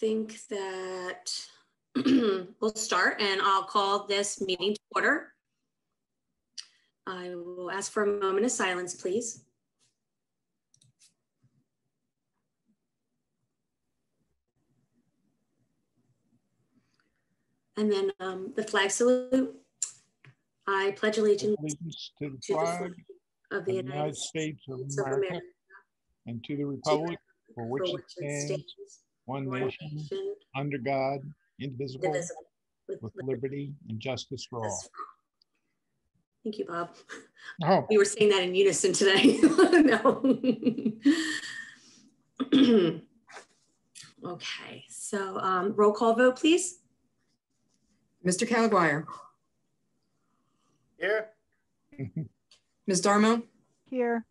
think that we'll start and I'll call this meeting to order. I will ask for a moment of silence, please. And then um, the flag salute. I pledge allegiance, to the flag of the United, States of America and to the republic for which it which it stands, stands, one one nation, nation, under God, indivisible, indivisible, with with liberty liberty and justice for all. justice for all. Thank you, Bob. Oh, We were saying that in unison today. no. okay, so um, roll call vote, please. Mr. Calaguire, Here. Ms. Darmo, Here,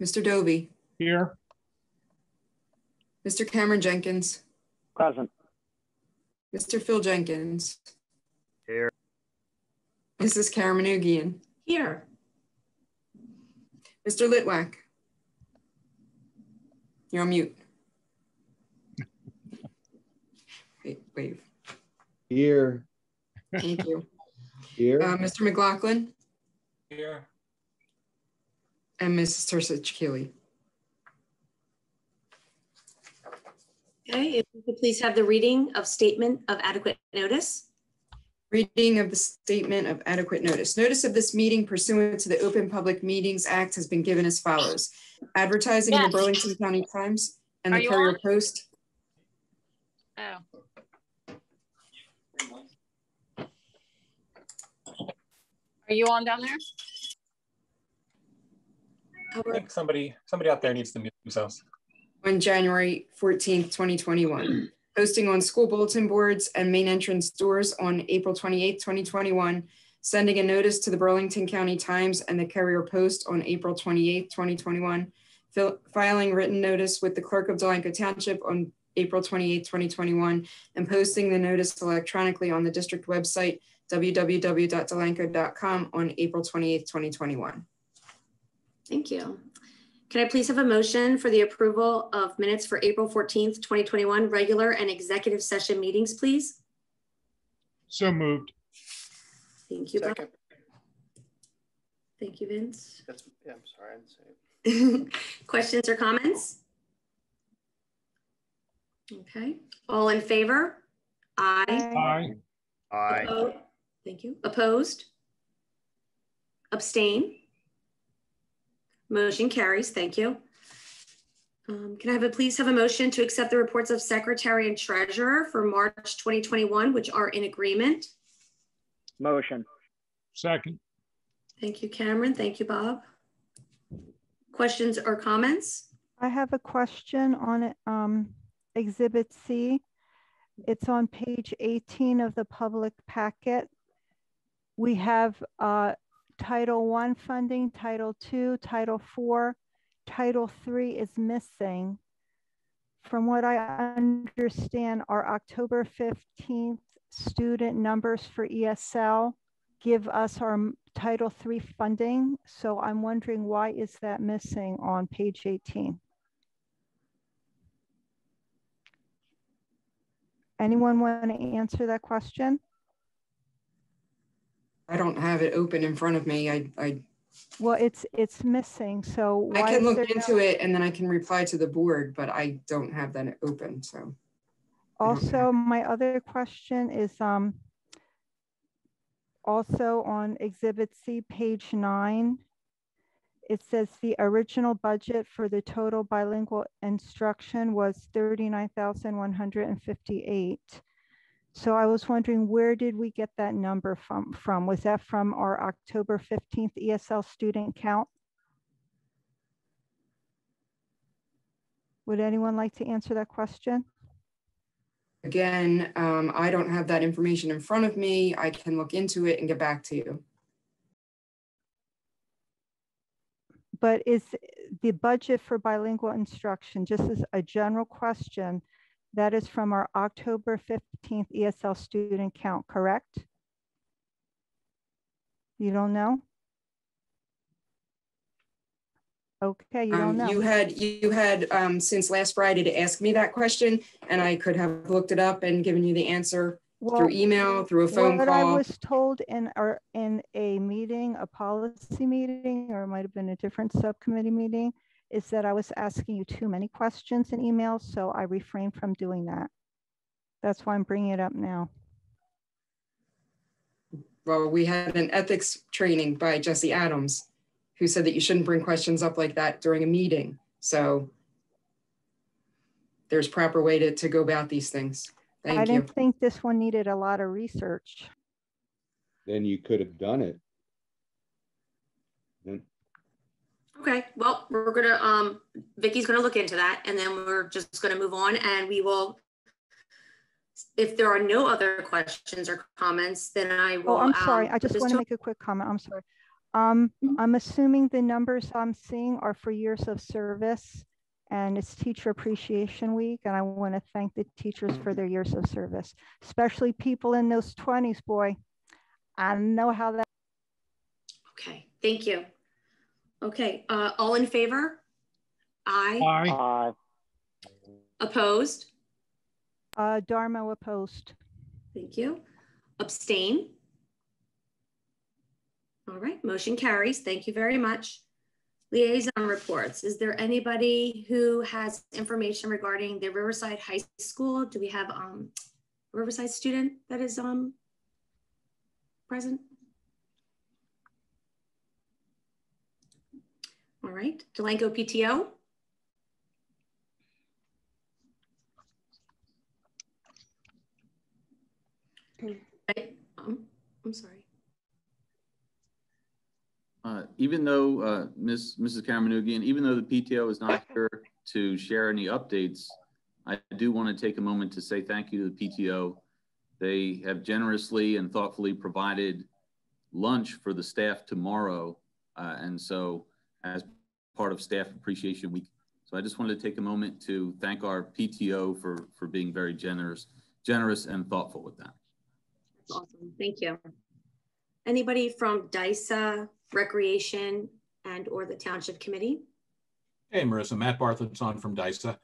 Mr. Dovey, here, Mr. Cameron Jenkins, Present. Mr. Phil Jenkins. Here. Mrs. Karen Manougian, Here. Mr. Litwack. You're on mute. Wait, wave. Here, Thank you. here, Uh, Mr. McLaughlin Here. and Mrs. Tursich Keeley. Okay, if we could please have the reading of statement of adequate notice. Reading of the statement of adequate notice. Notice of this meeting pursuant to the Open Public Meetings Act has been given as follows. Advertising in the Burlington County Times and Are the Courier on? Post. Oh. Are you on down there? I think somebody, somebody out there needs to mute themselves. On January 14th, 2021. Posting on school bulletin boards and main entrance doors on April 28th, 2021. Sending a notice to the Burlington County Times and the Courier Post on April 28th, 2021. Fil- Filing written notice with the clerk of Delanco Township on April 28th, 2021. And posting the notice electronically on the district website www.delanco.com on April 28th, 2021. Thank you. Can I please have a motion for the approval of minutes for April 14th, 2021, regular and executive session meetings, please? so moved. Thank you. Bob. Second. Thank you, Vince. That's, yeah, I'm sorry, I didn't say. Questions or comments? Okay, all in favor? Aye. Aye, Aye. Thank you. Opposed? Abstain? Motion carries. Thank you. Um, Can I have a, please have a motion to accept the reports of secretary and treasurer for March 2021, which are in agreement? Motion. second, Thank you, Cameron. Thank you, Bob. Questions or comments? I have a question on um, Exhibit C. It's on page 18 of the public packet. We have uh, Title I funding, Title II, Title IV. Title III is missing. From what I understand, our October 15th student numbers for ESL give us our Title III funding. So I'm wondering why is that missing on page 18? Anyone want to answer that question? I don't have it open in front of me. I, I Well, it's, it's missing, so I can look there no- into it and then I can reply to the board, but I don't have that open, so. Also, my other question is, um, also on Exhibit C, page nine, it says the original budget for the total bilingual instruction was thirty-nine thousand one hundred and fifty-eight. So I was wondering, where did we get that number from, from? Was that from our October fifteenth ESL student count? Would anyone like to answer that question? Again, um, I don't have that information in front of me. I can look into it and get back to you. But is the budget for bilingual instruction, just as a general question, that is from our October 15th ESL student count, correct? You don't know? Okay, you don't Um, You had, you had um, since last Friday to ask me that question, and I could have looked it up and given you the answer Well, through email, through a phone What I was told in, or in a meeting, a policy meeting, or it might have been a different subcommittee meeting, is that I was asking you too many questions in emails, so I refrained from doing that. That's why I'm bringing it up now. Well, we had an ethics training by Jesse Adams, who said that you shouldn't bring questions up like that during a meeting. So there's proper way to, to go about these things. I Thank you. didn't think this one needed a lot of research. Then you could have done it. Then Okay, well, we're gonna, um, Vicky's gonna look into that and then we're just gonna move on and we will. If there are no other questions or comments, then I will. Oh, I'm sorry. um, I just this want to to- make a quick comment. I'm sorry. Um, Mhm. I'm assuming the numbers I'm seeing are for years of service and it's Teacher Appreciation Week. And I want to thank the teachers for their years of service, especially people in those twenties, boy. I know how that, Okay, thank you. Okay, uh, all in favor? Aye. Aye. Aye. Opposed? uh, Darmo opposed. Thank you. Abstain? All right, motion carries. Thank you very much. Liaison reports. Is there anybody who has information regarding the Riverside High School? Do we have um Riverside student that is um present? All right, Delanco PTO? Right, um, I'm sorry. Uh, Even though, uh, Ms., Mrs. Karamanougian, even though the PTO is not here to share any updates, I do want to take a moment to say thank you to the PTO. They have generously and thoughtfully provided lunch for the staff tomorrow. uh, And so as part of Staff Appreciation Week. So I just wanted to take a moment to thank our PTO for, for being very generous, generous and thoughtful with that. That's awesome, thank you. Anybody from DISA Recreation and or the Township Committee? Hey, Marissa, Matt Bartlett's on from DISA.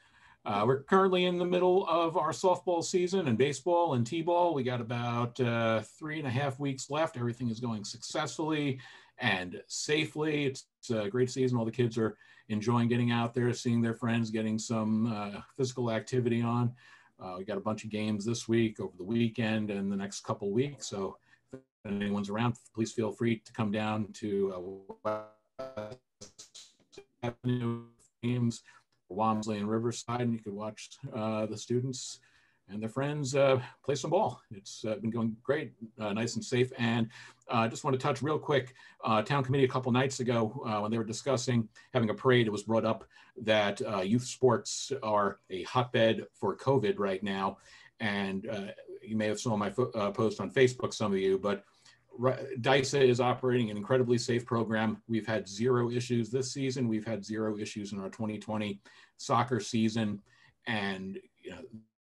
Uh, we're currently in the middle of our softball season and baseball and t-ball. We got about uh, three and a half weeks left. Everything is going successfully and safely. It's, it's a great season. All the kids are enjoying getting out there, seeing their friends, getting some uh, physical activity on. Uh, we got a bunch of games this week, over the weekend, and the next couple weeks. So if anyone's around, please feel free to come down to uh, Avenue games, Walmsley and Riverside, and you could watch uh, the students and their friends uh, play some ball. It's uh, been going great, uh, nice and safe. And uh, I just want to touch real quick. Uh, town committee a couple nights ago, uh, when they were discussing having a parade, it was brought up that uh, youth sports are a hotbed for COVID right now. And uh, you may have saw my uh, post on Facebook, some of you, but DISA is operating an incredibly safe program. We've had zero issues this season. We've had zero issues in our 2020 soccer season. And you know,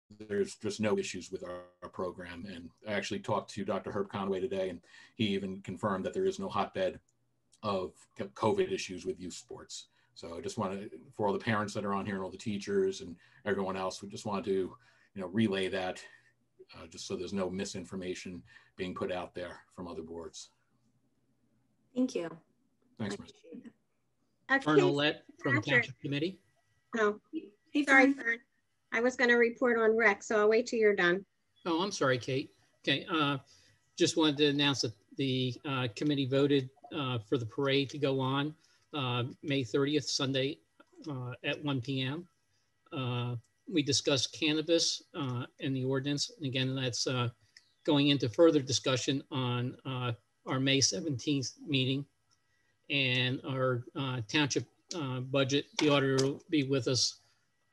there's just no issues with our, our program. And I actually talked to Dr. Herb Conway today, and he even confirmed that there is no hotbed of COVID issues with youth sports. So I just want to, for all the parents that are on here and all the teachers and everyone else, we just want to, you know, relay that uh, just so there's no misinformation being put out there from other boards. Thank you. Thanks, I Marissa. appreciate that. Fern Olet from the Township Committee. Oh, Hey, sorry, Fern. I was going to report on rec, so I'll wait till you're done. Oh, I'm sorry, Kate. Okay, uh, just wanted to announce that the uh, committee voted uh, for the parade to go on uh, May 30th, Sunday uh, at 1 PM. Uh, We discussed cannabis and the ordinance. And Again, that's going into further discussion on our May 17th meeting. And our township budget, the auditor will be with us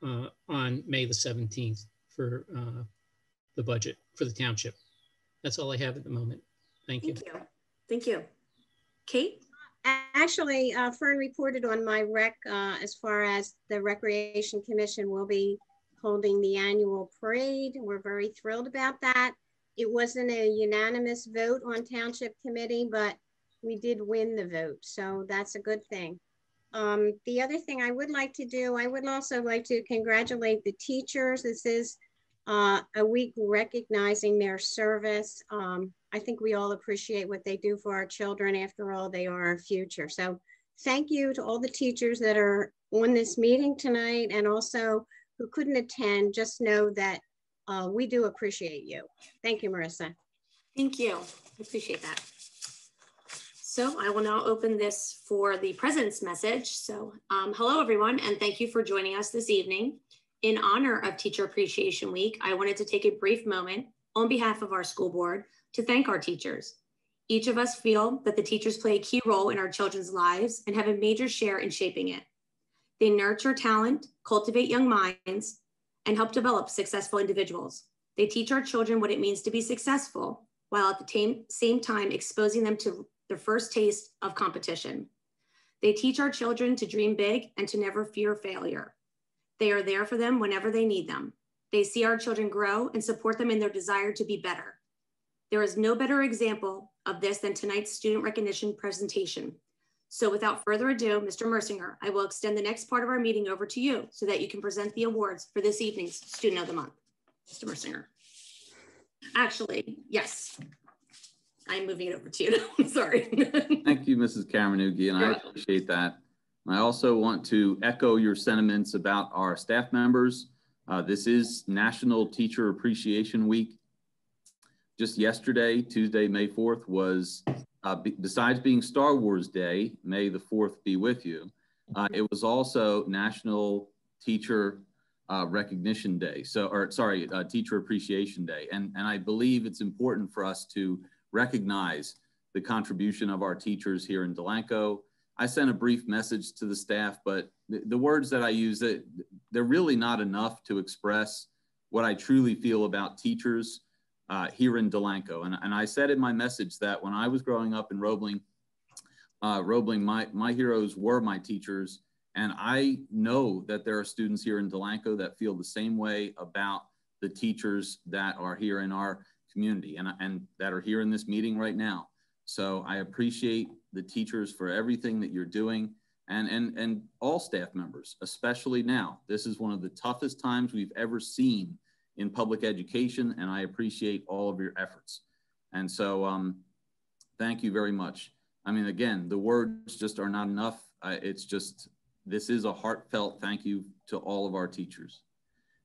uh, on May the 17th for uh, the budget for the township. That's all I have at the moment. Thank you. Thank you. Thank you. Kate? Actually, uh, Fern reported on my rec uh, as far as the Recreation Commission will be holding the annual parade. We're very thrilled about that. It wasn't a unanimous vote on Township Committee, but we did win the vote, so that's a good thing. Um, the other thing I would like to do, I would also like to congratulate the teachers. This is uh, a week recognizing their service. Um, I think we all appreciate what they do for our children. After all, they are our future. So thank you to all the teachers that are on this meeting tonight and also who couldn't attend. Just know that uh, we do appreciate you. Thank you, Marissa. Thank you. I appreciate that. So I will now open this for the president's message. So um, hello, everyone, and thank you for joining us this evening. In honor of Teacher Appreciation Week, I wanted to take a brief moment on behalf of our school board to thank our teachers. Each of us feel that the teachers play a key role in our children's lives and have a major share in shaping it. They nurture talent, cultivate young minds, and help develop successful individuals. They teach our children what it means to be successful, while at the same time exposing them to first taste of competition. They teach our children to dream big and to never fear failure. They are there for them whenever they need them. They see our children grow and support them in their desire to be better. There is no better example of this than tonight's student recognition presentation. So without further ado, Mr. Mersinger, I will extend the next part of our meeting over to you so that you can present the awards for this evening's Student of the Month. Mr. Mersinger. Actually, yes. I'm moving it over to you. I'm sorry. Thank you, Mrs. Karamanougi, and I appreciate that. I also want to echo your sentiments about our staff members. Uh, this is National Teacher Appreciation Week. Just yesterday, Tuesday, May 4th, was, uh, besides being Star Wars Day, May the 4th be with you, uh, it was also National Teacher uh, Recognition Day. So, or sorry, uh, Teacher Appreciation Day. And, and I believe it's important for us to recognize the contribution of our teachers here in Delanco. I sent a brief message to the staff, but the, the words that I use, they're really not enough to express what I truly feel about teachers uh, here in Delanco. And, and I said in my message that when I was growing up in Roebling, uh, Roebling, my, my heroes were my teachers. And I know that there are students here in Delanco that feel the same way about the teachers that are here in our community and, and that are here in this meeting right now. So I appreciate the teachers for everything that you're doing and, and, and all staff members, especially now. This is one of the toughest times we've ever seen in public education, and I appreciate all of your efforts. And so um, thank you very much. I mean, again, the words just are not enough. Uh, it's just, this is a heartfelt thank you to all of our teachers.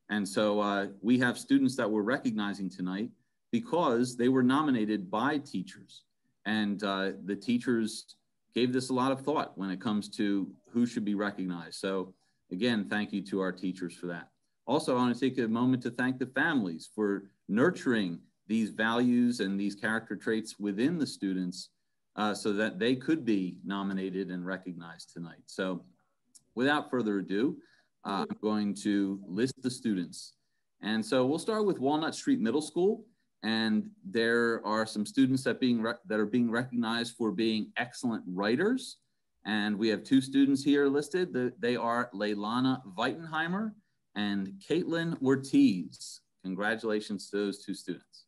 And so uh, we have students that we're recognizing tonight because they were nominated by teachers. And uh, the teachers gave this a lot of thought when it comes to who should be recognized. So again, thank you to our teachers for that. Also, I want to take a moment to thank the families for nurturing these values and these character traits within the students uh, so that they could be nominated and recognized tonight. So without further ado, uh, I'm going to list the students. And so we'll start with Walnut Street Middle School and there are some students that being that are being recognized for being excellent writers. And we have two students here listed. They are Leilana Weitenheimer and Caitlin Ortiz. Congratulations to those two students.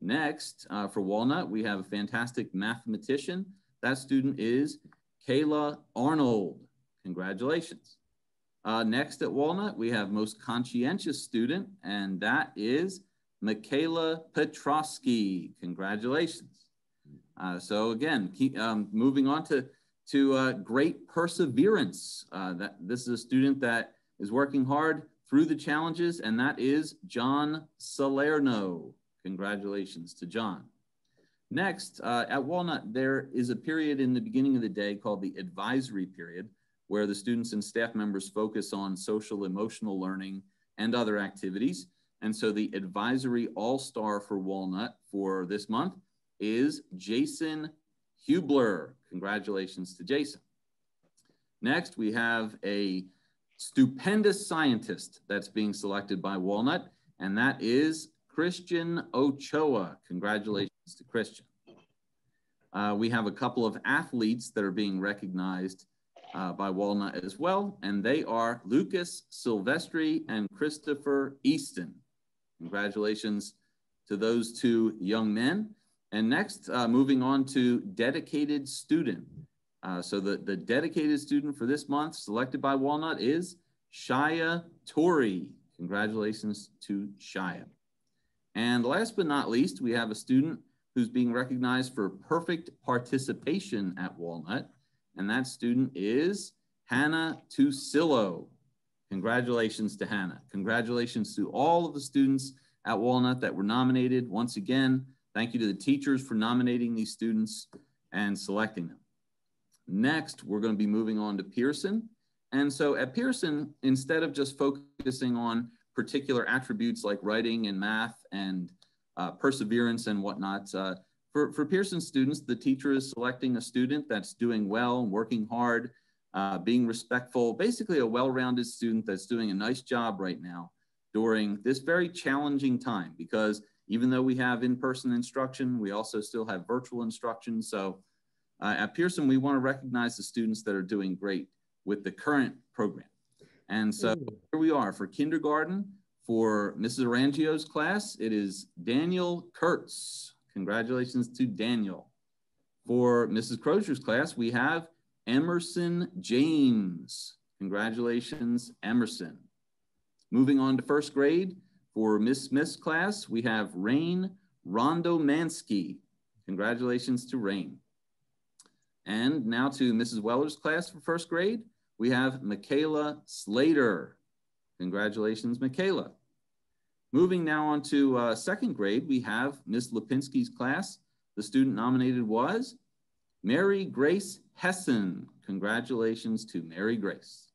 Next, uh, for Walnut, we have a fantastic mathematician. That student is Kayla Arnold. Congratulations. Uh, next at Walnut, we have most conscientious student, and that is Michaela Petrosky. Congratulations. Uh, so again, keep, um, moving on to, to uh, great perseverance. Uh, that this is a student that is working hard through the challenges, and that is John Salerno. Congratulations to John. Next, uh, at Walnut, there is a period in the beginning of the day called the advisory period, where the students and staff members focus on social emotional learning and other activities. And so the advisory all star for Walnut for this month is Jason Hubler. Congratulations to Jason. Next, we have a stupendous scientist that's being selected by Walnut, and that is Christian Ochoa. Congratulations to Christian. Uh, we have a couple of athletes that are being recognized uh, by Walnut as well, and they are Lucas Silvestri and Christopher Easton. Congratulations to those two young men. And next, uh, moving on to dedicated student. Uh, so the, the dedicated student for this month selected by Walnut is Shia Tori. Congratulations to Shia. And last but not least, we have a student who's being recognized for perfect participation at Walnut. And that student is Hannah Tusillo. Congratulations to Hannah. Congratulations to all of the students at Walnut that were nominated. Once again, thank you to the teachers for nominating these students and selecting them. Next, we're going to be moving on to Pearson. And so at Pearson, instead of just focusing on particular attributes like writing and math and uh, perseverance and whatnot, uh, for, for Pearson students, the teacher is selecting a student that's doing well, and working hard, uh, being respectful, basically a well-rounded student that's doing a nice job right now during this very challenging time because even though we have in-person instruction, we also still have virtual instruction. So uh, at Pearson, we want to recognize the students that are doing great with the current program. And so here we are for kindergarten. For Mrs. Arangio's class, it is Daniel Kurtz. Congratulations to Daniel. For Mrs. Crozier's class, we have Emerson James. Congratulations, Emerson. Moving on to first grade, for Miss Smith's class, we have Rain Rondo Mansky. Congratulations to Rain. And now to Mrs. Weller's class for first grade, we have Michaela Slater. Congratulations, Michaela. Moving now on to uh, second grade, we have Miss Lipinski's class. The student nominated was Mary Grace Hessen. Congratulations to Mary Grace.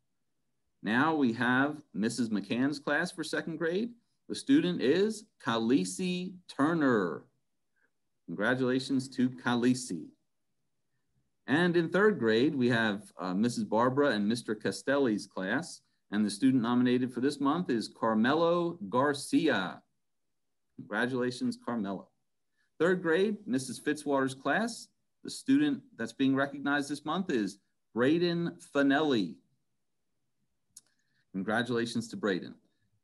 Now we have Mrs. McCann's class for second grade. The student is Khaleesi Turner. Congratulations to Khaleesi. And in third grade, we have uh, Mrs. Barbara and Mr. Castelli's class. And the student nominated for this month is Carmelo Garcia. Congratulations, Carmelo. Third grade, Mrs. Fitzwater's class. The student that's being recognized this month is Braden Fanelli. Congratulations to Braden.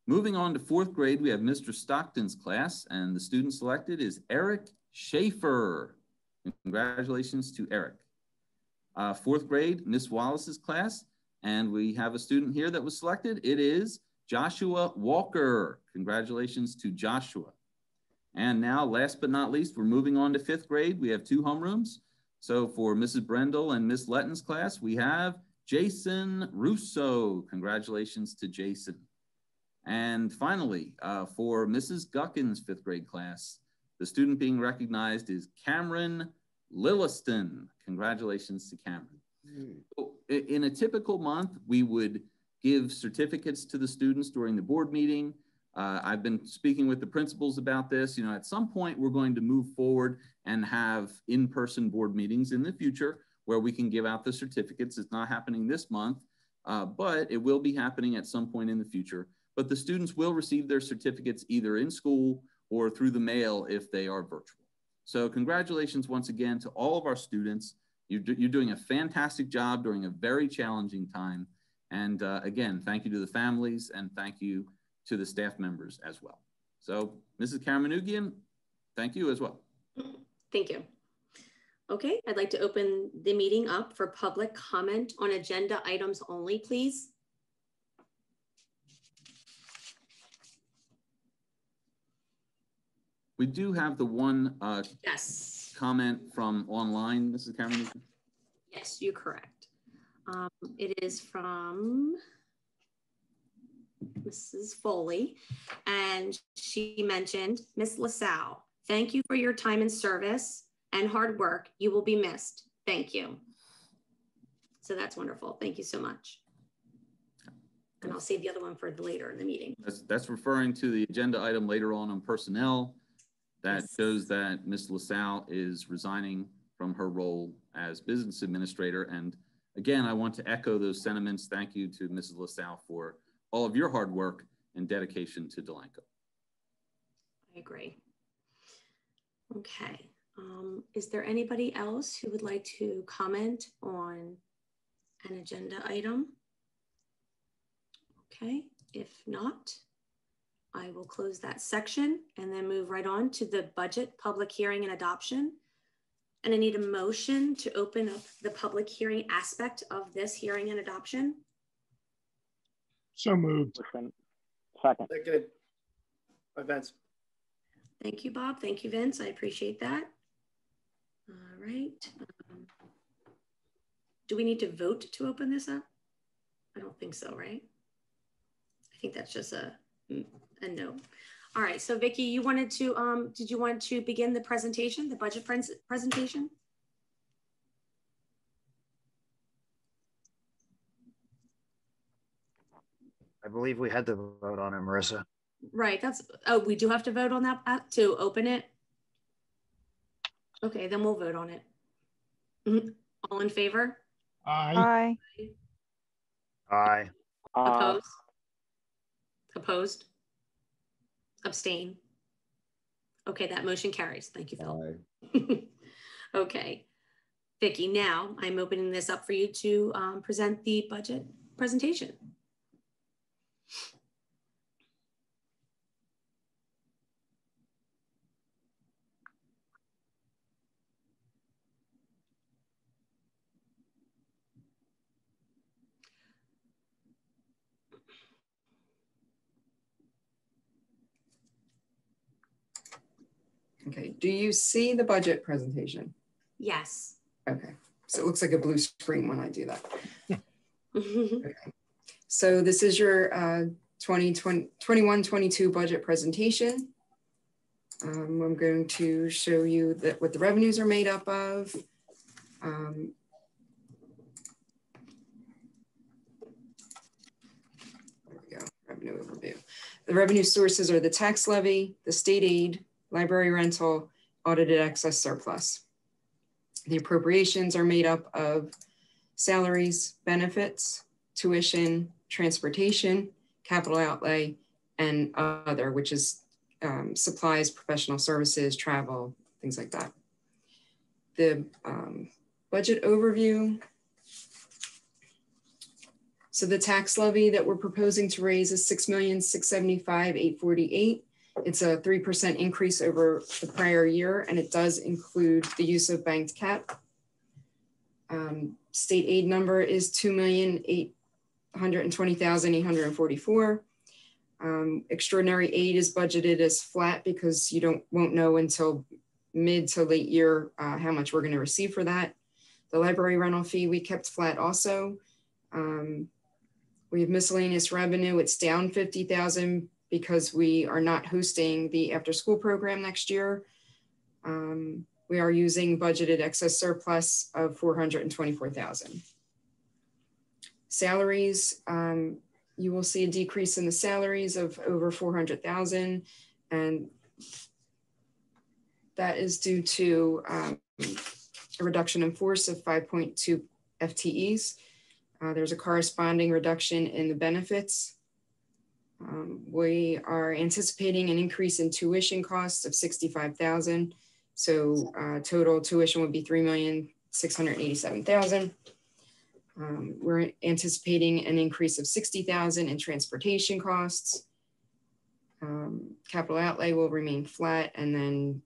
Moving on to fourth grade, we have Mr. Stockton's class, and the student selected is Eric Schaefer. Congratulations to Eric. Uh, fourth grade, Miss Wallace's class, and we have a student here that was selected. It is Joshua Walker. Congratulations to Joshua. And now, last but not least, we're moving on to fifth grade. We have two homerooms. So for Mrs. Brendel and Miss Letton's class, we have Jason Russo. Congratulations to Jason. And finally, uh, for Mrs. Guckin's fifth grade class, the student being recognized is Cameron Lilliston. Congratulations to Cameron. So in a typical month, we would give certificates to the students during the board meeting. Uh, I've been speaking with the principals about this. You know, at some point, we're going to move forward and have in-person board meetings in the future where we can give out the certificates. It's not happening this month, uh, but it will be happening at some point in the future. But the students will receive their certificates either in school or through the mail if they are virtual. So congratulations once again to all of our students. You're, do, you're doing a fantastic job during a very challenging time. And uh, again, thank you to the families and thank you to the staff members as well. So Mrs. Karamanougian, thank you as well. Thank you. Okay, I'd like to open the meeting up for public comment on agenda items only, please. We do have the one uh, yes. comment from online, Mrs. Cameron. Yes, you're correct. Um, it is from Mrs. Foley, and she mentioned, Miss LaSalle, thank you for your time and service and hard work. You will be missed. Thank you. So that's wonderful. Thank you so much. And I'll save the other one for later in the meeting. That's, that's referring to the agenda item later on on personnel. That Yes. shows that Ms. LaSalle is resigning from her role as business administrator. And again, I want to echo those sentiments. Thank you to Mrs. LaSalle for all of your hard work and dedication to Delanco. I agree. Okay. Um, is there anybody else who would like to comment on an agenda item? Okay, if not, I will close that section and then move right on to the budget public hearing and adoption. And I need a motion to open up the public hearing aspect of this hearing and adoption. So moved. Motion. Second. Seconded. By Vince. Thank you, Bob. Thank you, Vince. I appreciate that. All right. Um, Do we need to vote to open this up? I don't think so, right? I think that's just a, a no. All right, so Vicky, you wanted to, um, did you want to begin the presentation, the budget pres- presentation? I believe we had to vote on it, Marissa. Right, that's, oh, we do have to vote on that uh, to open it? Okay, then we'll vote on it. Mhm. All in favor? Aye. Aye. Aye. Opposed? Opposed? Abstain? Okay, that motion carries. Thank you, Phil. Aye. Okay. Vicky, now I'm opening this up for you to um, present the budget presentation. Okay, do you see the budget presentation? Yes. Okay, so it looks like a blue screen when I do that. Okay. So this is your uh, 2020, 21, 22 budget presentation. Um, I'm going to show you that what the revenues are made up of. Um, there we go, revenue overview. The revenue sources are the tax levy, the state aid, library rental, audited excess surplus. The appropriations are made up of salaries, benefits, tuition, transportation, capital outlay, and other, which is um, supplies, professional services, travel, things like that. The um, budget overview. So the tax levy that we're proposing to raise is 6,675,848. It's a three percent increase over the prior year, and it does include the use of banked cap. Um, state aid number is 2,820,844. Um, extraordinary aid is budgeted as flat because you don't won't know until mid to late year uh, how much we're going to receive for that. The library rental fee we kept flat also. Um, we have miscellaneous revenue. It's down 50,000 because we are not hosting the after school program next year. Um, we are using budgeted excess surplus of 424,000. Salaries, um, you will see a decrease in the salaries of over 400,000 and that is due to um, a reduction in force of 5.2 FTEs. Uh, there's a corresponding reduction in the benefits. Um, we are anticipating an increase in tuition costs of 65,000. So uh, total tuition would be 3,687,000. Um, we're anticipating an increase of 60,000 in transportation costs. Um, capital outlay will remain flat and then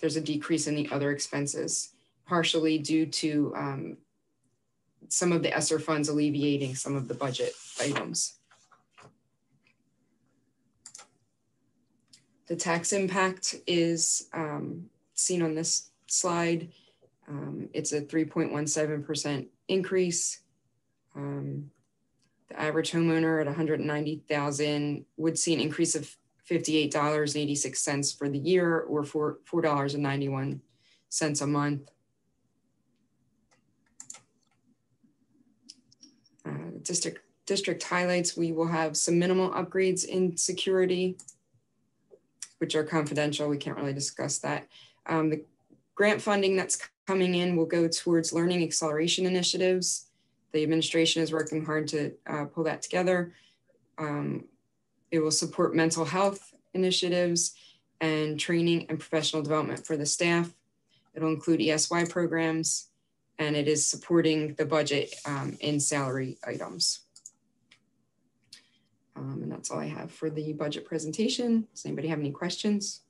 there's a decrease in the other expenses, partially due to um, some of the ESSER funds alleviating some of the budget items. The tax impact is um, seen on this slide. Um, it's a 3.17% increase. Um, the average homeowner at 190,000 would see an increase of $58.86 for the year or for $4.91 a month. Uh, district district highlights, we will have some minimal upgrades in security, which are confidential. We can't really discuss that. Um, the grant funding that's coming in will go towards learning acceleration initiatives. The administration is working hard to uh, pull that together. Um, it will support mental health initiatives and training and professional development for the staff. It'll include ESY programs, and it is supporting the budget um, in salary items. Um, and that's all I have for the budget presentation. Does anybody have any questions?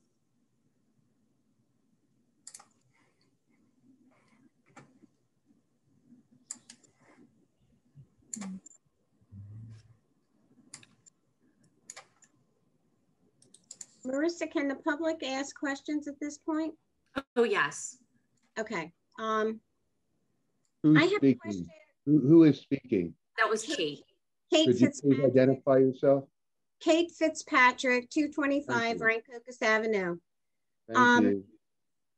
Marissa, can the public ask questions at this point? Oh, yes. Okay. Um, Who's I have speaking? a question. Who, who is speaking? That was Kate. Kate Could you please identify yourself? Kate Fitzpatrick, 225 Thank. Rancocas Avenue. Um.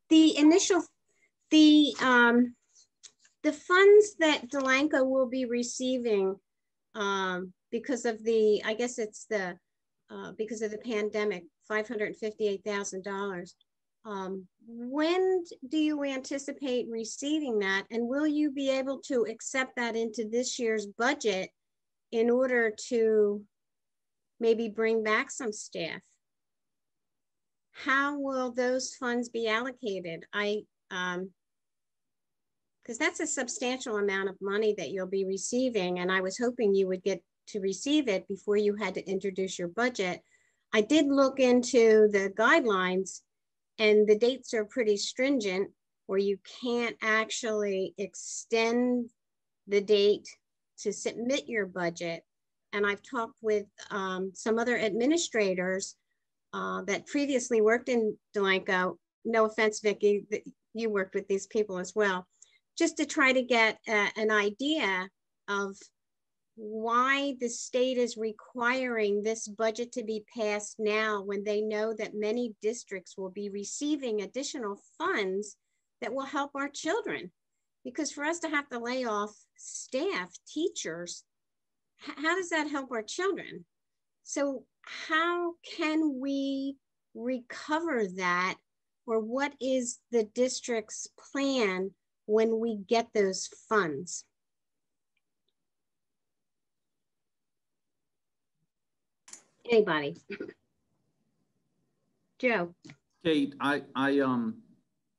The initial, the, um, the funds that Delanco will be receiving um, because of the, I guess it's the, uh, because of the pandemic, $558,000. Um, when do you anticipate receiving that? And will you be able to accept that into this year's budget in order to maybe bring back some staff? How will those funds be allocated? I, um, because that's a substantial amount of money that you'll be receiving, and I was hoping you would get to receive it before you had to introduce your budget. I did look into the guidelines, and the dates are pretty stringent, where you can't actually extend the date to submit your budget. And I've talked with um, some other administrators uh, that previously worked in Delanco. No offense, Vicki, you worked with these people as well, just to try to get a, an idea of why the state is requiring this budget to be passed now when they know that many districts will be receiving additional funds that will help our children. Because for us to have to lay off staff, teachers, how does that help our children? So how can we recover that? Or what is the district's plan when we get those funds? Anybody? Joe? Kate, I, I, um,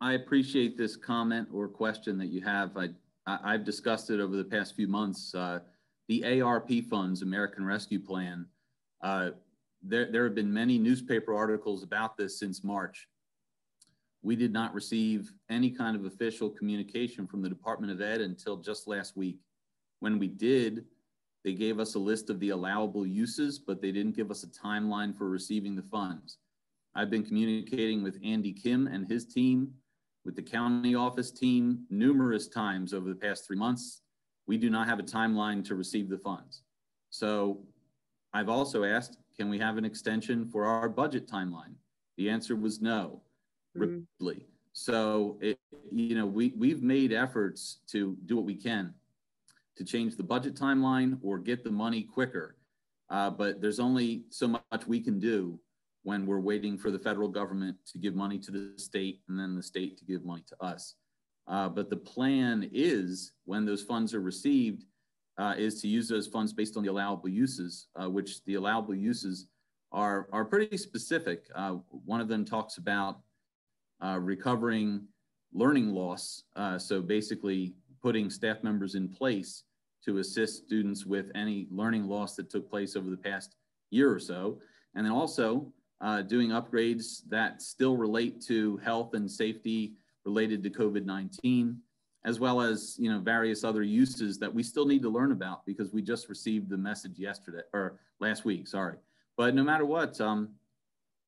I appreciate this comment or question that you have. I, I, I've discussed it over the past few months. Uh, the ARP funds, American Rescue Plan, uh, there, there have been many newspaper articles about this since March. We did not receive any kind of official communication from the Department of Ed until just last week. When we did, they gave us a list of the allowable uses, but they didn't give us a timeline for receiving the funds. I've been communicating with Andy Kim and his team, with the county office team numerous times over the past three months. We do not have a timeline to receive the funds. So I've also asked, can we have an extension for our budget timeline? The answer was no, repeatedly. So it, you know, we, we've made efforts to do what we can to change the budget timeline or get the money quicker. Uh, but there's only so much we can do when we're waiting for the federal government to give money to the state and then the state to give money to us. Uh, but the plan is when those funds are received, uh, is to use those funds based on the allowable uses, uh, which the allowable uses are, are pretty specific. Uh, one of them talks about uh, recovering learning loss. Uh, so basically putting staff members in place to assist students with any learning loss that took place over the past year or so. And then also uh, doing upgrades that still relate to health and safety related to COVID-19, as well as you know various other uses that we still need to learn about because we just received the message yesterday or last week, sorry. But no matter what, um,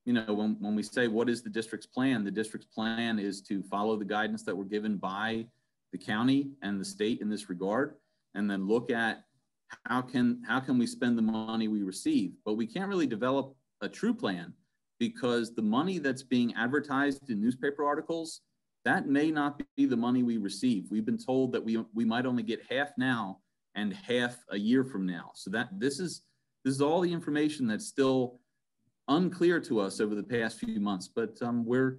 you know, when, when we say what is the district's plan, the district's plan is to follow the guidance that were given by the county and the state in this regard, and then look at how can how can we spend the money we receive. But we can't really develop a true plan because the money that's being advertised in newspaper articles that may not be the money we receive. We've been told that we we might only get half now and half a year from now. So that this is this is all the information that's still unclear to us over the past few months. But um, we're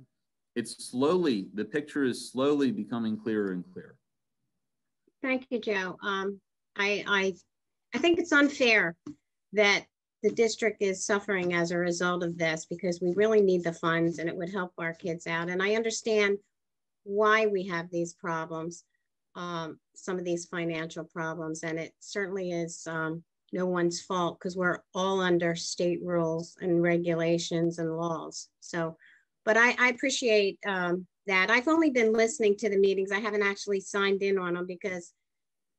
it's slowly the picture is slowly becoming clearer and clearer. Thank you, Joe. Um, I, I, I think it's unfair that the district is suffering as a result of this because we really need the funds and it would help our kids out. And I understand why we have these problems, um, some of these financial problems, and it certainly is um, no one's fault because we're all under state rules and regulations and laws. So, but I, I appreciate um, that. I've only been listening to the meetings. I haven't actually signed in on them because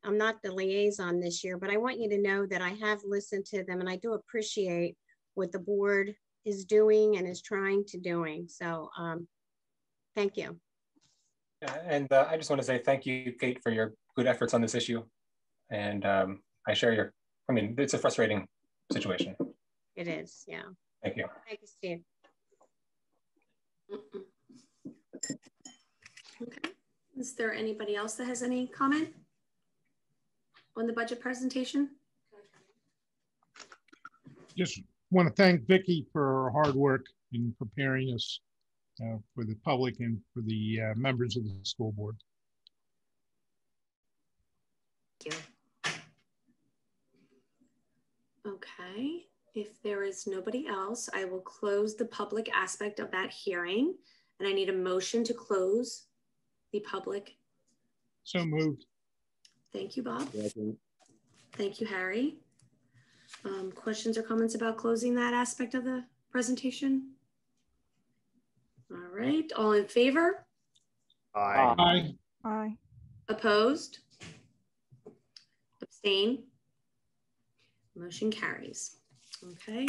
I'm not the liaison this year, but I want you to know that I have listened to them and I do appreciate what the board is doing and is trying to doing. So um, thank you. Yeah, and uh, I just want to say thank you, Kate, for your good efforts on this issue. And um, I share your, I mean, it's a frustrating situation. It is, yeah. Thank you. Thank you, Steve. Okay. Is there anybody else that has any comment on the budget presentation? Just want to thank Vicki for her hard work in preparing us uh, for the public and for the uh, members of the school board. Thank you. Okay, if there is nobody else, I will close the public aspect of that hearing. And I need a motion to close the public. So moved. Thank you, Bob. Thank you, Harry. Um, questions or comments about closing that aspect of the presentation? All right, all in favor? Aye. Aye. Aye. Opposed? Abstain? Motion carries. Okay.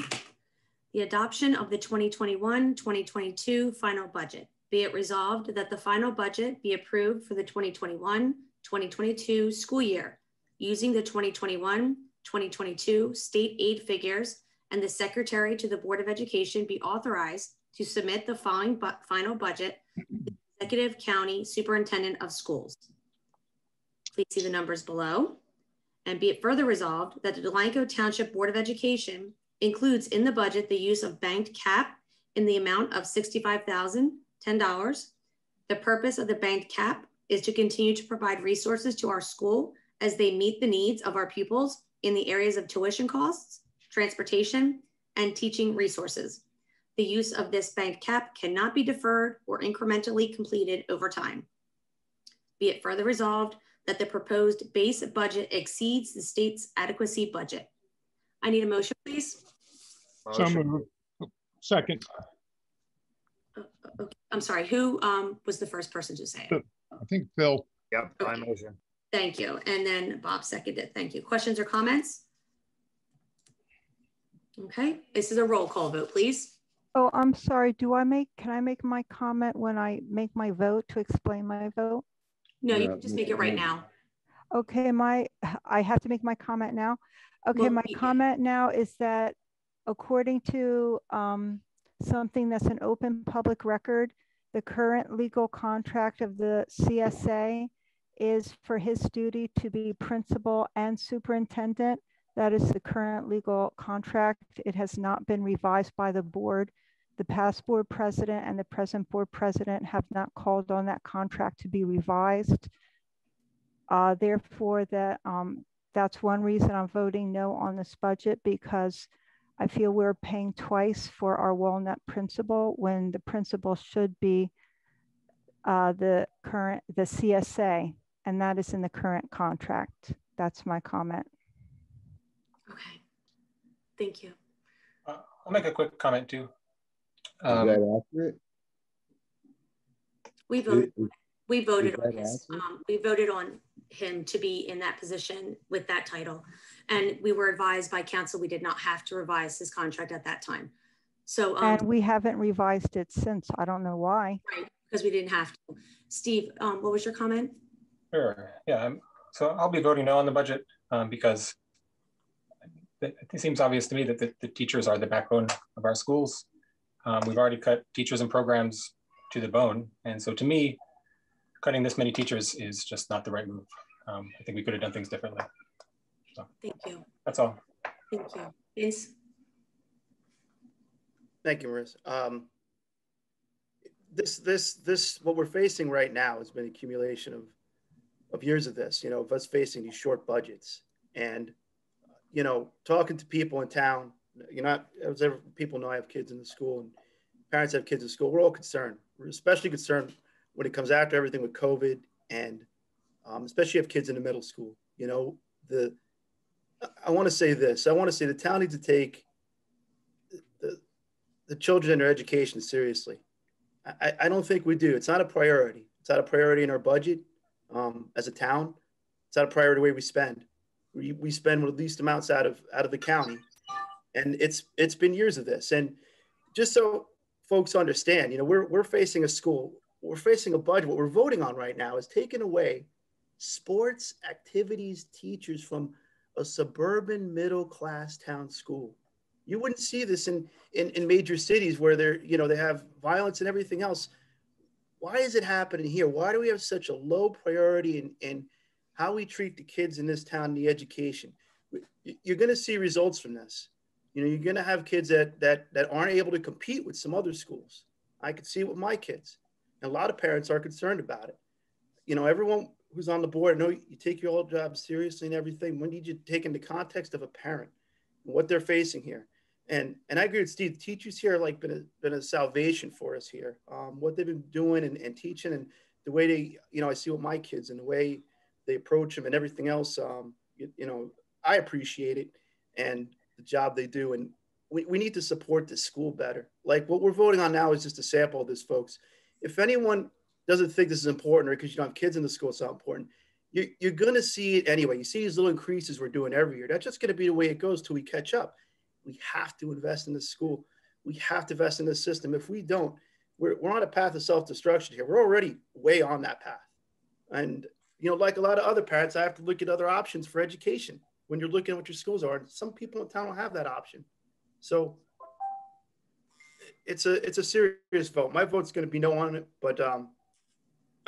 The adoption of the 2021-2022 final budget. Be it resolved that the final budget be approved for the 2021-2022 school year using the 2021-2022 state aid figures and the secretary to the Board of Education be authorized to submit the following bu final budget to the Executive County Superintendent of Schools. Please see the numbers below. And be it further resolved that the Delanco Township Board of Education includes in the budget the use of banked cap in the amount of $65,010. The purpose of the banked cap is to continue to provide resources to our school as they meet the needs of our pupils in the areas of tuition costs, transportation, and teaching resources. The use of this bank cap cannot be deferred or incrementally completed over time. Be it further resolved that the proposed base budget exceeds the state's adequacy budget. I need a motion, please. So. Second. Okay, I'm sorry, who um, was the first person to say it? I think Phil. Yep, I Okay. motion. Thank you. And then Bob seconded. Thank you. Questions or comments? Okay, this is a roll call vote, please. Oh, I'm sorry. Do I make, can I make my comment when I make my vote to explain my vote? No, you can just make it right now. Okay, my, I have to make my comment now. Okay, Well, my comment now is that according to um, something that's an open public record, the current legal contract of the CSA is for his duty to be principal and superintendent. That is the current legal contract. It has not been revised by the board. The past board president and the present board president have not called on that contract to be revised. Uh, therefore, that um, that's one reason I'm voting no on this budget because I feel we're paying twice for our Walnut principal when the principal should be uh, the current the CSA, and that is in the current contract. That's my comment. Okay, thank you. Uh, I'll make a quick comment too. Is Um, that accurate? We voted, is- we voted on that his, um, we voted on him to be in that position with that title. And we were advised by council, we did not have to revise his contract at that time. So, And um, we haven't revised it since. I don't know why. right, because we didn't have to. Steve, um, what was your comment? Sure, yeah, um, so I'll be voting no on the budget um, because it, it seems obvious to me that the, the teachers are the backbone of our schools. Um, we've already cut teachers and programs to the bone. And so to me, cutting this many teachers is just not the right move. Um, I think we could have done things differently. So Thank you, that's all. thank you. Vince? Thank you, Marissa. Um, this, this, this, what we're facing right now has been accumulation of, of years of this, you know, of us facing these short budgets and, you know, talking to people in town, you know, not, as ever, people know I have kids in the school and parents have kids in school. We're all concerned. We're especially concerned when it comes after everything with COVID and um, especially if kids in the middle school. You know, the, I want to say this. I want to say the town needs to take the, the children and their education seriously. I, I don't think we do. It's not a priority. It's not a priority in our budget um, as a town. It's not a priority way we spend. We, we spend the least amounts out of out of the county, and it's it's been years of this. And just so folks understand, you know, we're, we're facing a school, we're facing a budget. What we're voting on right now is taking away sports activities teachers from a suburban middle class town school. You wouldn't see this in, in, in major cities where they're, you know, they have violence and everything else. Why is it happening here? Why do we have such a low priority in, in how we treat the kids in this town, the education? You're going to see results from this. You know, you're going to have kids that, that, that aren't able to compete with some other schools. I could see it with my kids. And a lot of parents are concerned about it. You know, everyone who's on the board, I know you take your old job seriously and everything. When did you take into context of a parent and what they're facing here? And and I agree with Steve. Teachers here like been a, been a salvation for us here. Um, what they've been doing and, and teaching and the way they, you know, I see with my kids and the way they approach them and everything else. Um, you, you know, I appreciate it and the job they do. And we, we need to support this school better. Like what we're voting on now is just a sample of this, folks. If anyone doesn't think this is important or because you don't have kids in the school, it's not important. You, you're going to see it anyway. You see these little increases we're doing every year. That's just going to be the way it goes till we catch up. We have to invest in the school. We have to invest in the system. If we don't, we're, we're on a path of self-destruction here. We're already way on that path. And, you know, like a lot of other parents, I have to look at other options for education when you're looking at what your schools are. And some people in town don't have that option. So it's a it's a serious vote. My vote's going to be no on it, but um,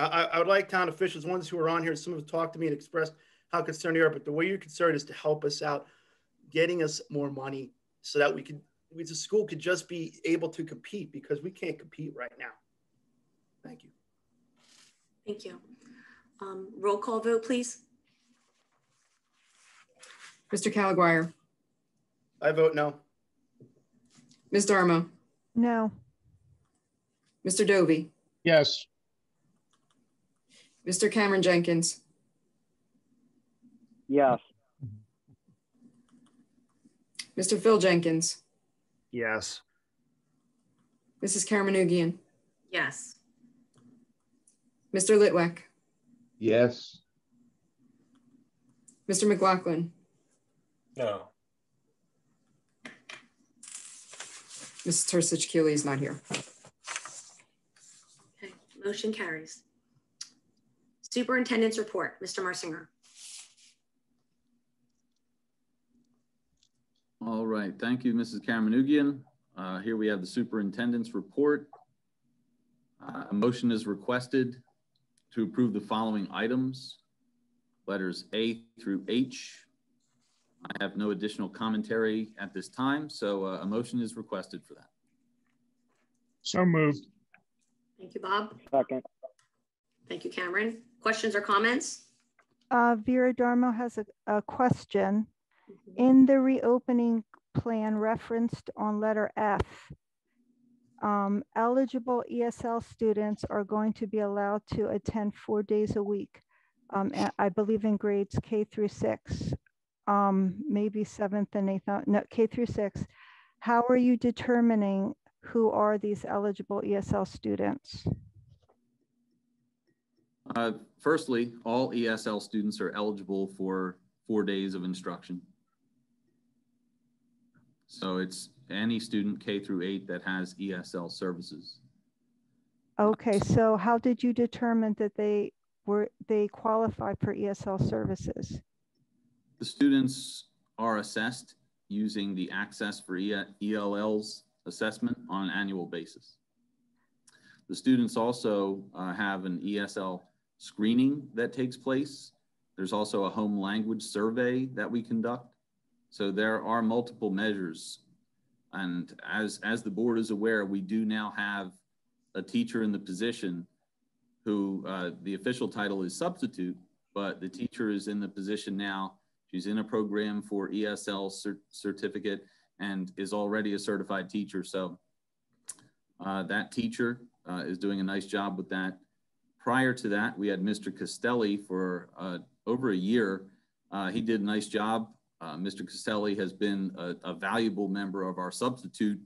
I, I would like town officials, ones who are on here, some of them have talked to me and expressed how concerned they are, but the way you're concerned is to help us out, getting us more money so that we could, we, the school could just be able to compete because we can't compete right now. Thank you. Thank you. Um, roll call vote, please. Mr. Caliguire. I vote no. Ms. Darmo. No. Mr. Dovey. Yes. Mr. Cameron Jenkins. Yes. Mr. Phil Jenkins. Yes. Mrs. Karamanougian. Yes. Mr. Litwack. Yes. Mr. McLaughlin. No. Mrs. Tursich Keeley is not here. Okay, motion carries. Superintendent's report, Mr. Marsinger. All right, thank you, Mrs. Karamanougian. Uh, here we have the superintendent's report. Uh, a motion is requested to approve the following items, letters A through H. I have no additional commentary at this time, so uh, a motion is requested for that. So moved. Thank you, Bob. Second. Thank you, Cameron. Questions or comments? Uh, Vera Darmo has a, a question. In the reopening plan referenced on letter F, um, eligible ESL students are going to be allowed to attend four days a week. Um, I believe in grades K through six, um, maybe seventh and eighth, no, K through six. How are you determining who are these eligible ESL students? Uh, firstly, all ESL students are eligible for four days of instruction. So it's any student K through eight that has ESL services. Okay, so how did you determine that they were they qualify for ESL services? The students are assessed using the Access for ELL's assessment on an annual basis. The students also uh, have an ESL screening that takes place. There's also a home language survey that we conduct. So there are multiple measures. And as, as the board is aware, we do now have a teacher in the position who uh, the official title is substitute, but the teacher is in the position now. She's in a program for ESL cert certificate and is already a certified teacher. So uh, that teacher uh, is doing a nice job with that. Prior to that, we had Mr. Castelli for uh, over a year. Uh, he did a nice job. Uh, Mr. Castelli has been a, a, valuable member of our substitute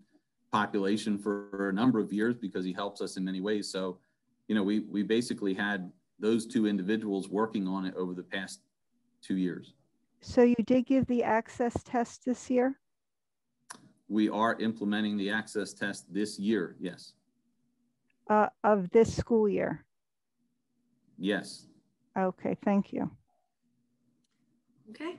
population for a number of years because he helps us in many ways. So, you know, we, we basically had those two individuals working on it over the past two years. So you did give the access test this year? we are implementing the access test this year. Yes. Uh, of this school year? Yes. Okay, thank you. Okay.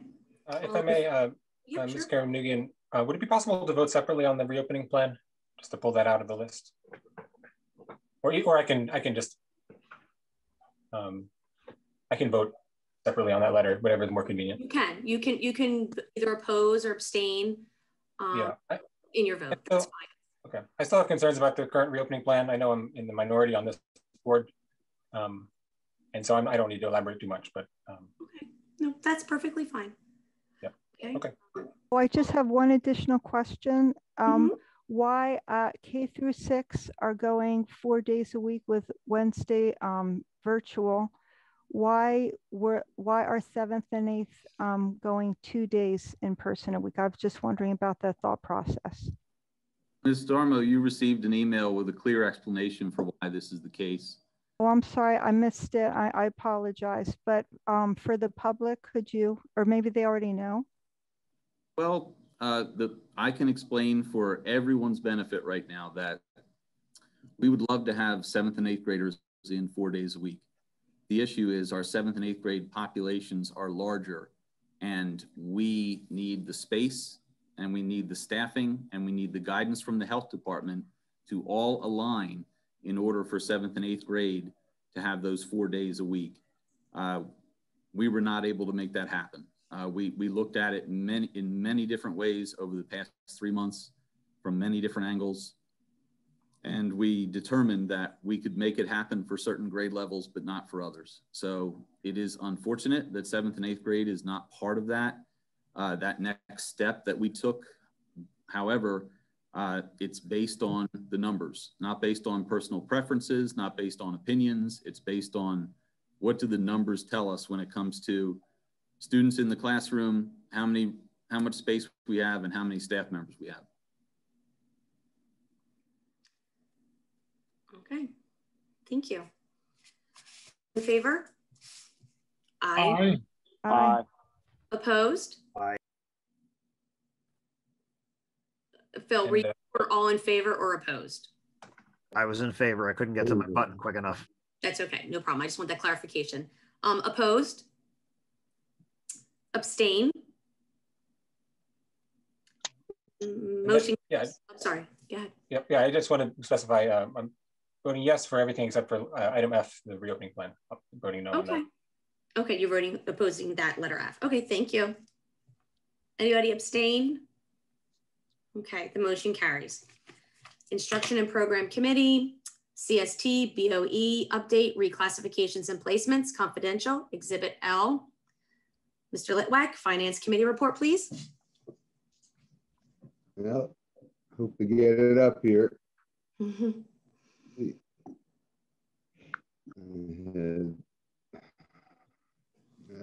Uh, if I may, uh, Yeah, uh. Ms. Karamanougian, uh, would it be possible to vote separately on the reopening plan? Just to pull that out of the list? Or, or I can, I can just, um, I can vote separately on that letter, whatever is more convenient. You can, you can, you can either oppose or abstain um, Yeah, I- in your vote. so- Okay, I still have concerns about the current reopening plan. I know I'm in the minority on this board. Um, and so I'm, I don't need to elaborate too much, but, um, No, that's perfectly fine. Yeah. Okay. Okay. Oh, I just have one additional question. Um, Why uh, K through six are going four days a week with Wednesday um, virtual? Why were why are seventh and eighth um, going two days in person a week? I was just wondering about that thought process. Ms. Darmo, you received an email with a clear explanation for why this is the case. Oh, I'm sorry, I missed it. I, I apologize. But um, for the public, could you, or maybe they already know? Well, uh, the, I can explain for everyone's benefit right now that we would love to have seventh and eighth graders in four days a week. The issue is our seventh and eighth grade populations are larger and we need the space and we need the staffing and we need the guidance from the health department to all align in order for seventh and eighth grade to have those four days a week. Uh, we were not able to make that happen. Uh, we, we looked at it in many, in many different ways over the past three months from many different angles. And we determined that we could make it happen for certain grade levels, but not for others. So it is unfortunate that seventh and eighth grade is not part of that, uh, that next step that we took. However, uh, it's based on the numbers, not based on personal preferences, not based on opinions. It's based on what do the numbers tell us when it comes to students in the classroom, how many, how much space we have, and how many staff members we have. Okay, thank you. In favor? Aye. Aye. Opposed? Phil, were you And, were all in favor or opposed? I was in favor. I couldn't get to my button quick enough. That's okay, no problem. I just want that clarification. Um, opposed? Abstain? Motion, Yeah, I'm sorry, go ahead. Yep, yeah, I just want to specify, um, I'm voting yes for everything except for uh, item F, the reopening plan. I'm Voting no on that. Okay. Okay, you're voting opposing that letter F. Okay, thank you. Anybody abstain? Okay, the motion carries. Instruction and Program Committee, CST, BOE, update, reclassifications and placements, confidential, Exhibit L. Mr. Litwack, Finance Committee report, please. Well, hope to get it up here. And,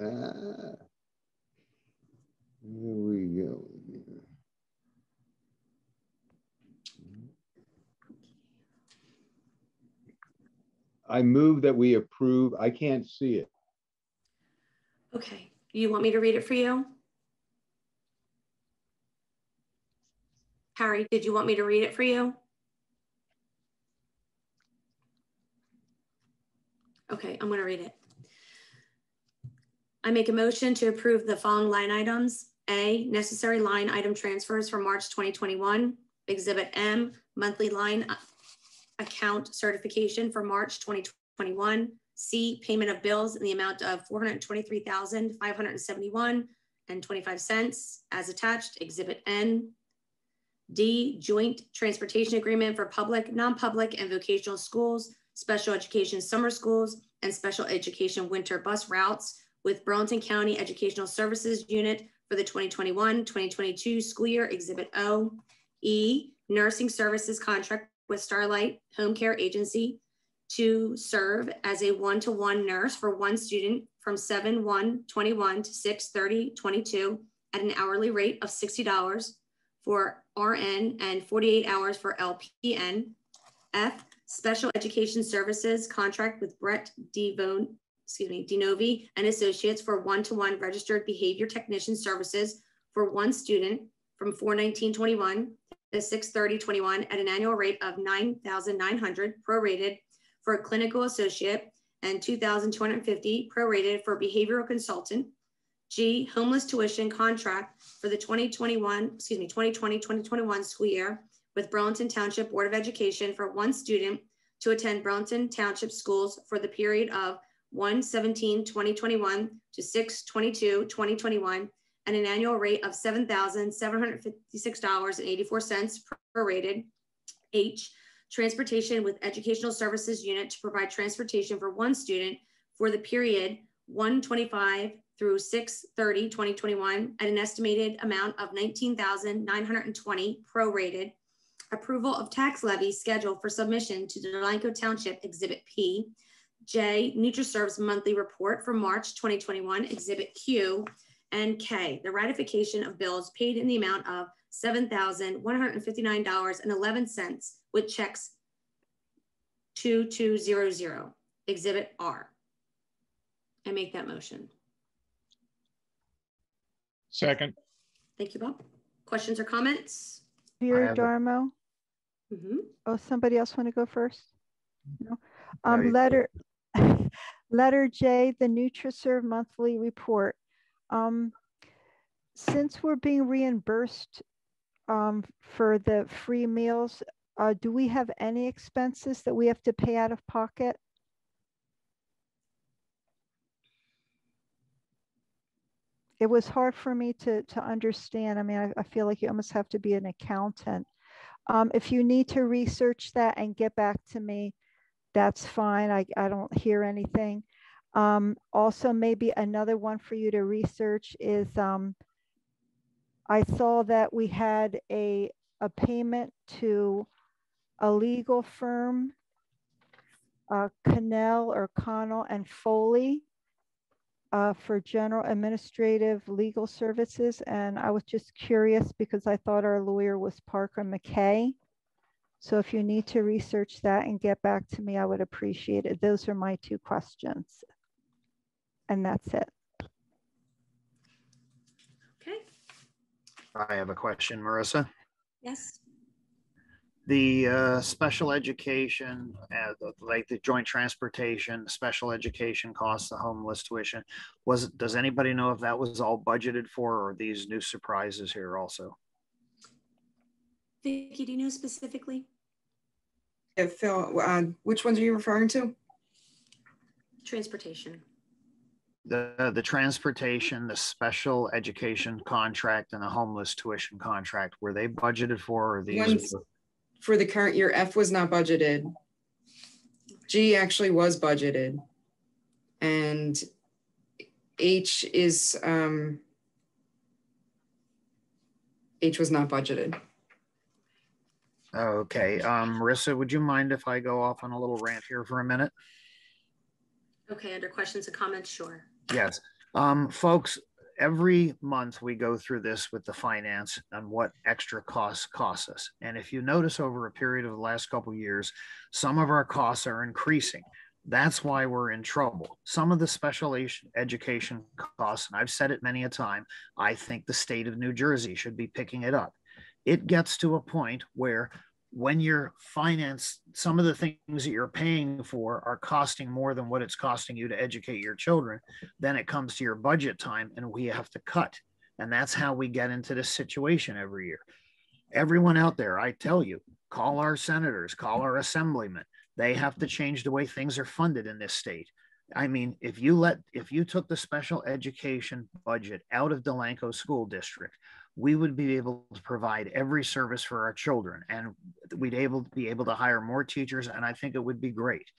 ah, Here we go. I move that we approve. I can't see it. Okay, you want me to read it for you? Harry, did you want me to read it for you? Okay, I'm gonna read it. I make a motion to approve the following line items. A, necessary line item transfers for March 2021. Exhibit M, monthly line account certification for March 2021. C, payment of bills in the amount of 423,571 and 25 cents as attached, Exhibit N. D, joint transportation agreement for public, non-public and vocational schools, special education summer schools, and special education winter bus routes with Burlington County Educational Services Unit for the 2021-2022 school year, Exhibit O. E, nursing services contract with Starlight Home Care Agency to serve as a one-to-one nurse for one student from 7-1-21 to 6-30-22 at an hourly rate of $60 for RN and 48 hours for LPN. F, special education services contract with Brett Devone, excuse me, DiNovi and Associates for one-to-one registered behavior technician services for one student from 41921 is 63021 at an annual rate of 9,900 prorated for a clinical associate and 2,250 prorated for a behavioral consultant. G, homeless tuition contract for the 2021, excuse me, 2020, 2021 school year with Burlington Township Board of Education for one student to attend Burlington Township schools for the period of 1-17-2021 to 6-22-2021 at an annual rate of $7,756.84 prorated. H, transportation with educational services unit to provide transportation for one student for the period 125 through 630 2021 at an estimated amount of 19,920 prorated. Approval of tax levy schedule for submission to Delanco Township Exhibit P. J, NutriServe's monthly report for March 2021, Exhibit Q. And K, the ratification of bills paid in the amount of $7,159.11 with checks 2200, Exhibit R. I make that motion. Second. Thank you, Bob. Questions or comments? Vera have a- Darmo. Mhm. Oh, somebody else want to go first? No. No, Um, letter, letter J, the NutriServe monthly report. Um, since we're being reimbursed um, for the free meals, uh, do we have any expenses that we have to pay out of pocket? It was hard for me to, to understand. I mean, I, I feel like you almost have to be an accountant. Um, if you need to research that and get back to me, that's fine. I, I don't hear anything. Um, also, maybe another one for you to research is um, I saw that we had a, a payment to a legal firm, uh, Cannell or Connell and Foley uh, for general administrative legal services. And I was just curious because I thought our lawyer was Parker McKay. So if you need to research that and get back to me, I would appreciate it. Those are my two questions. And that's it. Okay, I have a question, Marissa. yes. The uh, special education, uh, the- like the joint transportation, special education costs, the homeless tuition, was, does anybody know if that was all budgeted for or these new surprises here also? Vicky, do you know specifically? Yeah, Phil, uh, which ones are you referring to? Transportation. The, the transportation, the special education contract and the homeless tuition contract, were they budgeted for or these? Ones for the current year, F was not budgeted. G actually was budgeted. And H is, um, H was not budgeted. Okay, um, Marissa, would you mind if I go off on a little rant here for a minute? Okay, under questions and comments, sure. Yes, um, folks, every month we go through this with the finance and what extra costs cost us. And if you notice over a period of the last couple years, some of our costs are increasing. That's why we're in trouble. Some of the special education costs, and I've said it many a time, I think the state of New Jersey should be picking it up. It gets to a point where when you're finance, some of the things that you're paying for are costing more than what it's costing you to educate your children. Then it comes to your budget time and we have to cut. And that's how we get into this situation every year. Everyone out there, I tell you, call our senators, call our assemblymen. They have to change the way things are funded in this state. I mean, if you let, if you took the special education budget out of Delanco School District, we would be able to provide every service for our children and we'd able be able to hire more teachers and I think it would be great.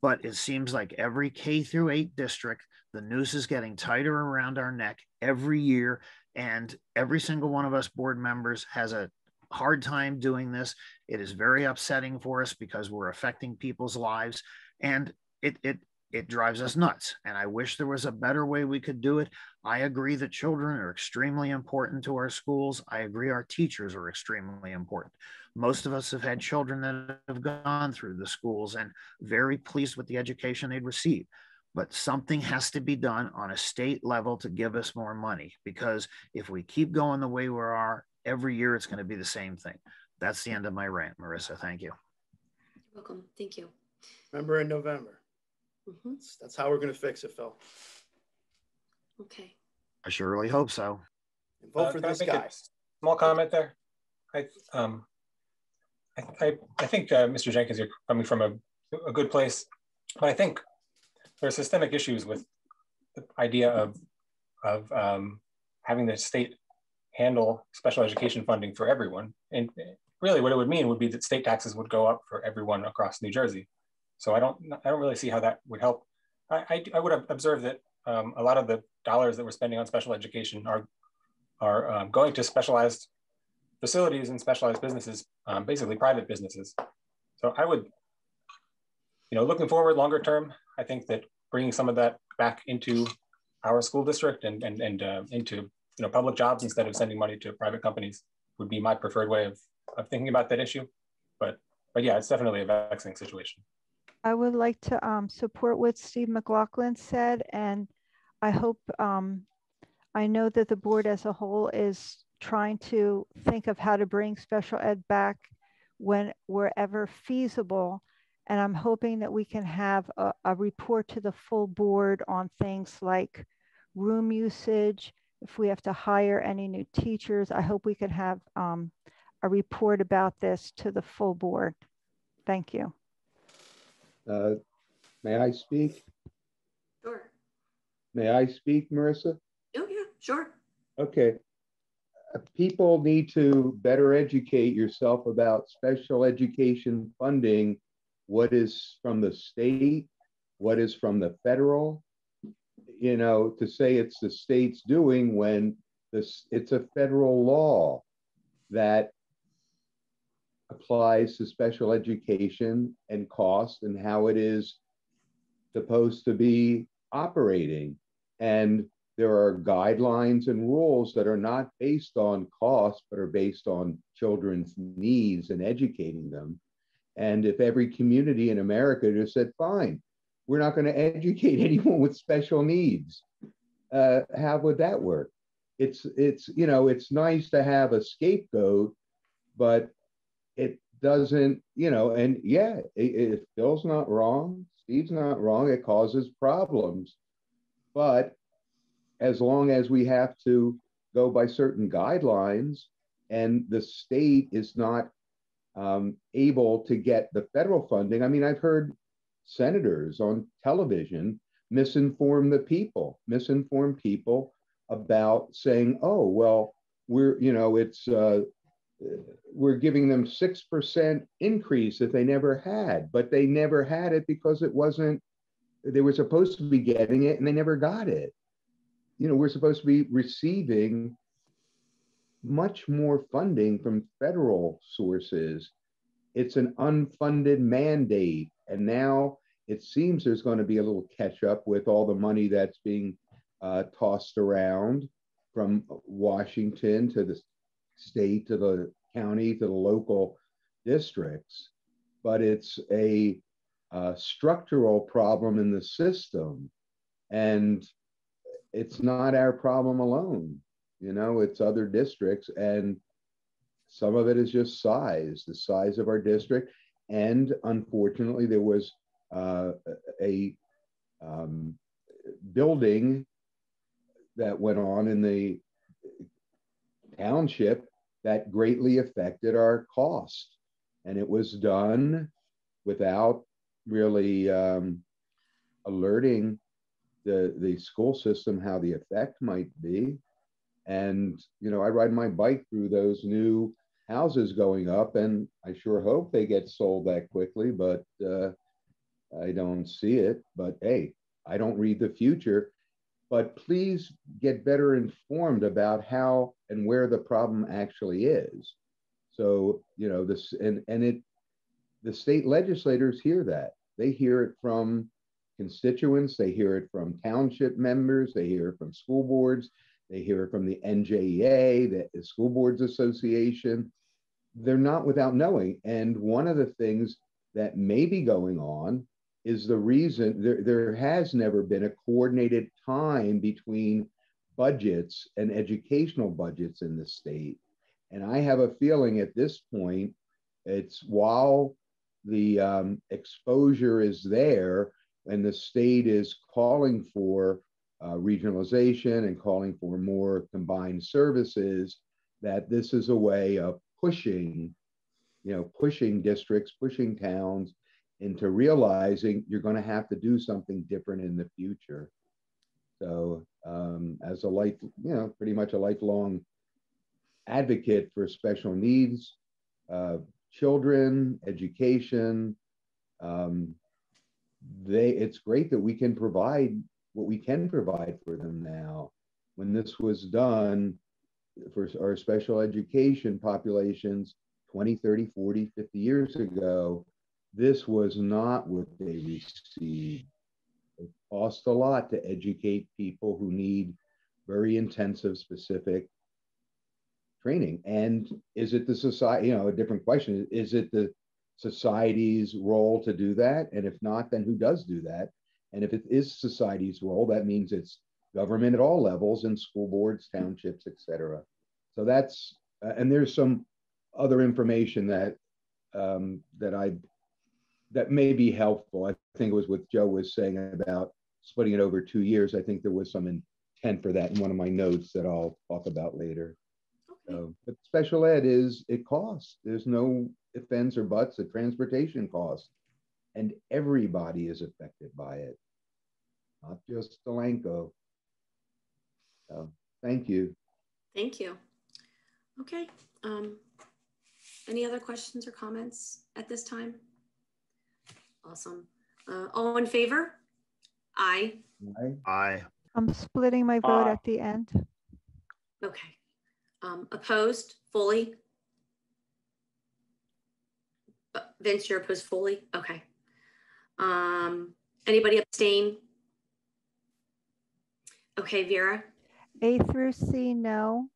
But it seems like every K through 8 district, the noose is getting tighter around our neck every year and every single one of us board members has a hard time doing this. It is very upsetting for us because we're affecting people's lives and it it it drives us nuts. And I wish there was a better way we could do it. I agree that children are extremely important to our schools. I agree our teachers are extremely important. Most of us have had children that have gone through the schools and very pleased with the education they'd received. But something has to be done on a state level to give us more money because if we keep going the way we are, every year it's going to be the same thing. that's the end of my rant, Marissa. Thank you. You're welcome. Thank you. Remember in November. Mhm. That's, that's how we're going to fix it, Phil. Okay. I surely hope so. And vote Uh, for can I this guy. Small comment there. I, um, I, I, I think, uh, Mr. Jenkins, you're coming from a, a good place, but I think there are systemic issues with the idea of, of um, having the state handle special education funding for everyone. And really what it would mean would be that state taxes would go up for everyone across New Jersey. So I don't, I don't really see how that would help. I, I, I would observe that um, a lot of the dollars that we're spending on special education are are um, going to specialized facilities and specialized businesses, um, basically private businesses. So I would, you know, looking forward longer term, I think that bringing some of that back into our school district and, and, and uh, into, you know, public jobs instead of sending money to private companies would be my preferred way of, of thinking about that issue. But, but yeah, it's definitely a vexing situation. I would like to um, support what Steve McLaughlin said, and I hope, um, I know that the board as a whole is trying to think of how to bring special ed back when wherever feasible. And I'm hoping that we can have a, a report to the full board on things like room usage, if we have to hire any new teachers. I hope we can have um, a report about this to the full board. Thank you. Uh, May I speak? Sure. May I speak, Marissa? Oh, yeah, sure. Okay. Uh, People need to better educate yourself about special education funding. What is from the state? What is from the federal? You know, to say it's the state's doing when this it's a federal law that applies to special education and cost and how it is supposed to be operating. And there are guidelines and rules that are not based on cost, but are based on children's needs and educating them. And if every community in America just said, fine, we're not going to educate anyone with special needs, uh, how would that work? It's, it's, you know, it's nice to have a scapegoat, but it doesn't, you know, and yeah, if Bill's not wrong, Steve's not wrong, it causes problems. But as long as we have to go by certain guidelines and the state is not um, able to get the federal funding, I mean, I've heard senators on television misinform the people, misinform people about saying, oh, well, we're, you know, it's, uh, we're giving them 6% increase that they never had, but they never had it because it wasn't, they were supposed to be getting it and they never got it. You know, we're supposed to be receiving much more funding from federal sources. It's an unfunded mandate. And now it seems there's going to be a little catch up with all the money that's being uh, tossed around from Washington to the state to the county to the local districts, but it's a, a structural problem in the system. And it's not our problem alone. You know, it's other districts, and some of it is just size, the size of our district. And unfortunately, there was uh, a um, building that went on in the township that greatly affected our cost. And it was done without really um, alerting the, the school system how the effect might be. And, you know, I ride my bike through those new houses going up, and I sure hope they get sold that quickly, but uh, I don't see it. But hey, I don't read the future but please get better informed about how and where the problem actually is. So, you know, this and and it the state legislators hear that. They hear it from constituents, they hear it from township members, they hear it from school boards, they hear it from the NJEA, the School Boards Association. They're not without knowing. And one of the things that may be going on is the reason there, there has never been a coordinated time between budgets and educational budgets in the state. And I have a feeling at this point, it's while the um, exposure is there and the state is calling for uh, regionalization and calling for more combined services, that this is a way of pushing, you know, pushing districts, pushing towns into realizing you're going to have to do something different in the future. So, um, as a life, you know, pretty much a lifelong advocate for special needs, uh, children, education, um, they it's great that we can provide what we can provide for them now. When this was done for our special education populations 20, 30, 40, 50 years ago, this was not what they received. It cost a lot to educate people who need very intensive, specific training. And is it the society, you know, a different question, is it the society's role to do that? And if not, then who does do that? And if it is society's role, that means it's government at all levels and school boards, townships, et cetera. So that's, uh, and there's some other information that um, that I that may be helpful. I think it was what Joe was saying about splitting it over two years. I think there was some intent for that in one of my notes that I'll talk about later. Okay. So, but special ed is it costs. There's no ifs, or buts. The transportation cost, and everybody is affected by it, not just Delanco. So, thank you. Thank you. Okay. Um, any other questions or comments at this time? Awesome. Uh, all in favor? Aye. Aye. Aye. I'm splitting my vote Aye. at the end. Okay. Um, opposed fully? Uh, Vince, you're opposed fully? Okay. Um, anybody abstain? Okay, Vera? A through C, no.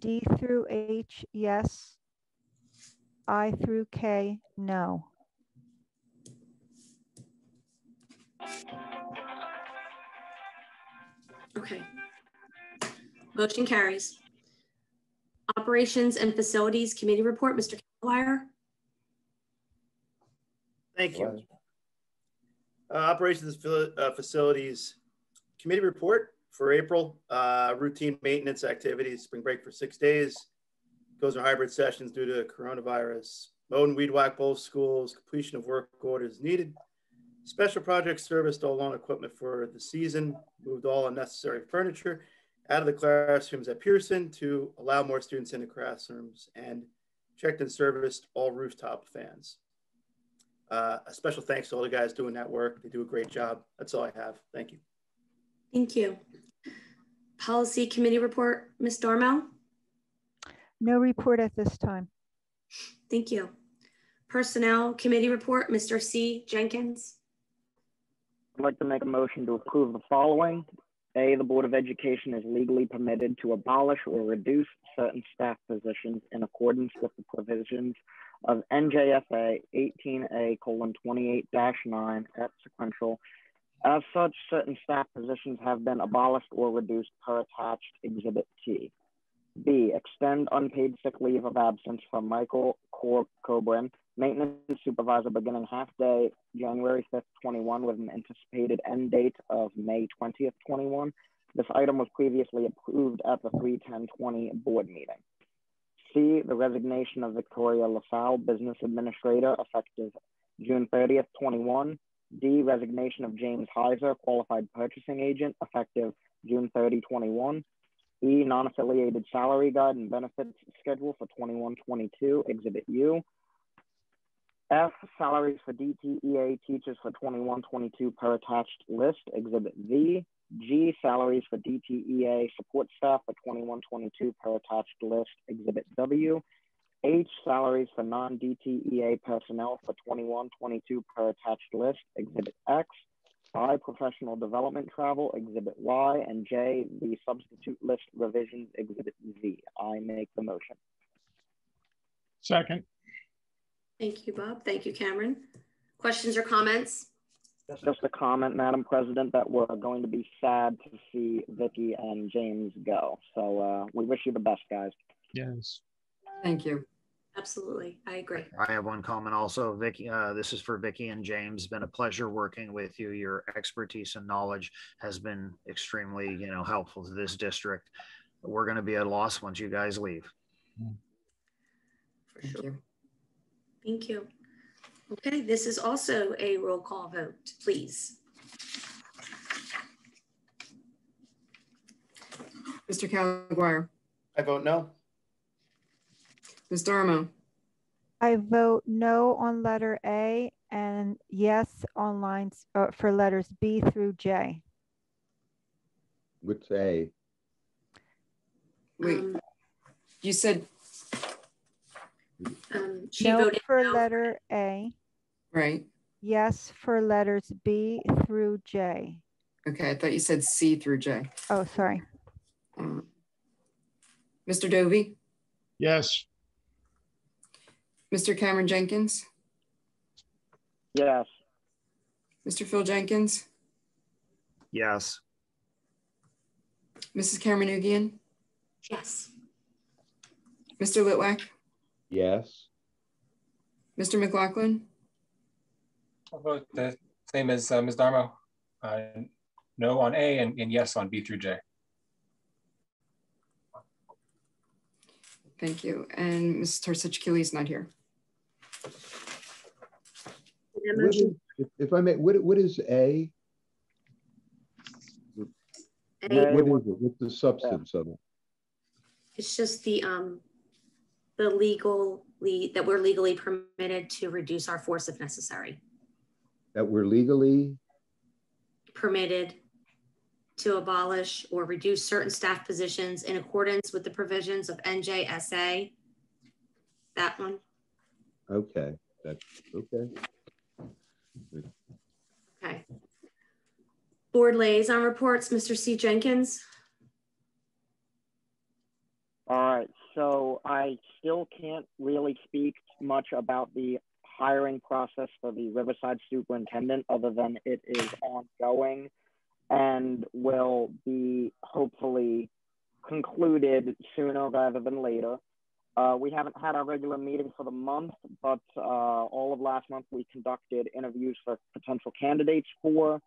D through H, yes. I through K, no. Okay. Motion carries. Operations and Facilities Committee Report, Mr. Wire. Thank you. Uh, Operations Fili- uh, Facilities Committee Report for April, uh, routine maintenance activities, spring break for six days. Goes to hybrid sessions due to coronavirus. Mowed and weed whack both schools, completion of work orders needed. Special projects serviced all lawn equipment for the season, moved all unnecessary furniture out of the classrooms at Pearson to allow more students in into classrooms and checked and serviced all rooftop fans. Uh, a special thanks to all the guys doing that work. They do a great job. That's all I have. Thank you. Thank you. Policy Committee Report, Ms. Darmo. No report at this time. Thank you. Personnel Committee Report, Mr. C. Jenkins. I'd like to make a motion to approve the following. A, the Board of Education is legally permitted to abolish or reduce certain staff positions in accordance with the provisions of NJSA 18A colon 28 9 at sequential. As such, certain staff positions have been abolished or reduced per attached Exhibit T. B, extend unpaid sick leave of absence for Michael Cor- Coburn, maintenance supervisor beginning half day January 5th, 21 with an anticipated end date of May 20th, 21. This item was previously approved at the 31020 board meeting. C, the resignation of Victoria LaSalle, business administrator, effective June 30th, 21. D, resignation of James Heiser, qualified purchasing agent, effective June 30, 21. E, non-affiliated salary guide and benefits schedule for 21-22, Exhibit U. F, salaries for DTEA teachers for 21-22 per attached list, Exhibit V. G, salaries for DTEA support staff for 21-22 per attached list, Exhibit W. H, salaries for non-DTEA personnel for 21-22 per attached list, Exhibit X. I, professional development travel, Exhibit Y, and J, the substitute list revisions, Exhibit Z. I make the motion. Second. Thank you, Bob. Thank you, Cameron. Questions or comments? Just a comment, Madam President, that we're going to be sad to see Vicky and James go. So uh, we wish you the best, guys. Yes. Thank you. Absolutely, I agree. I have one comment also, Vicky. Uh, this is for Vicky and James. Been a pleasure working with you. Your expertise and knowledge has been extremely, you know, helpful to this district. We're going to be at a loss once you guys leave. Thank you. Thank you. Okay, this is also a roll call vote, please. Mr. Calaguar, I vote no. Ms. Darmo, I vote no on letter A and yes on lines uh, for letters B through J. Which A? wait, Um, you said, um, She No voted for no. letter A, right? yes for letters B through J. Okay, I thought you said C through J. Oh, sorry. Uh, Mr. Dovey, Yes. Mr. Cameron Jenkins, Yes. Mr. Phil Jenkins, Yes. Mrs. Cameron Yes. Mr. Litwack, yes. Mr. McLaughlin, I'll vote the same as uh, Ms. Darmo. Uh, no on A and, and yes on B through J. thank you. And Ms. Tarsich is not here. The What motion- is- If I may, what, what is A? What what is it? What's the substance of it? It's just the, um, the legally, that we're legally permitted to reduce our force if necessary. That we're legally, Permitted to abolish or reduce certain staff positions in accordance with the provisions of NJSA. That one. Okay, that's, okay. Okay. Board liaison reports, Mr. C. Jenkins. All right, so I still can't really speak much about the hiring process for the Riverside superintendent, other than it is ongoing and will be hopefully concluded sooner rather than later. Uh, we haven't had our regular meeting for the month, but uh, all of last month we conducted interviews for potential candidates for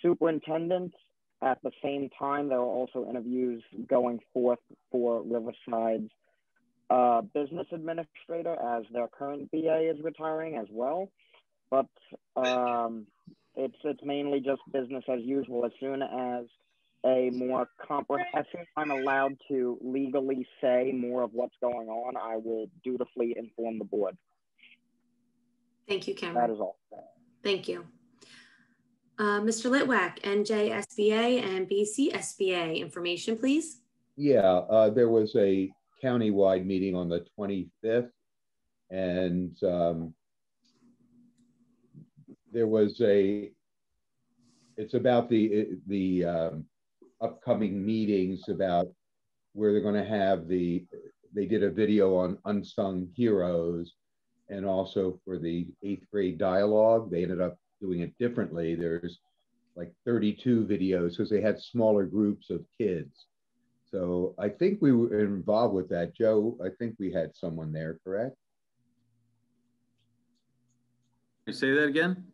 superintendents. At the same time, there were also interviews going forth for Riverside's uh, business administrator, as their current BA is retiring as well. But um, it's it's mainly just business as usual. As soon as a more comprehensive, I'm allowed to legally say more of what's going on, I will dutifully inform the board. Thank you, That Cameron. is all. Thank you. Uh, Mr. Litwack, NJSBA and BCSBA information, please. Yeah, uh, there was a countywide meeting on the 25th and um, there was a, it's about the, the um, upcoming meetings about where they're going to have the, they did a video on unsung heroes and also for the eighth grade dialogue, they ended up doing it differently. There's like 32 videos because they had smaller groups of kids. So I think we were involved with that. Joe, I think we had someone there, correct? Can You say that again?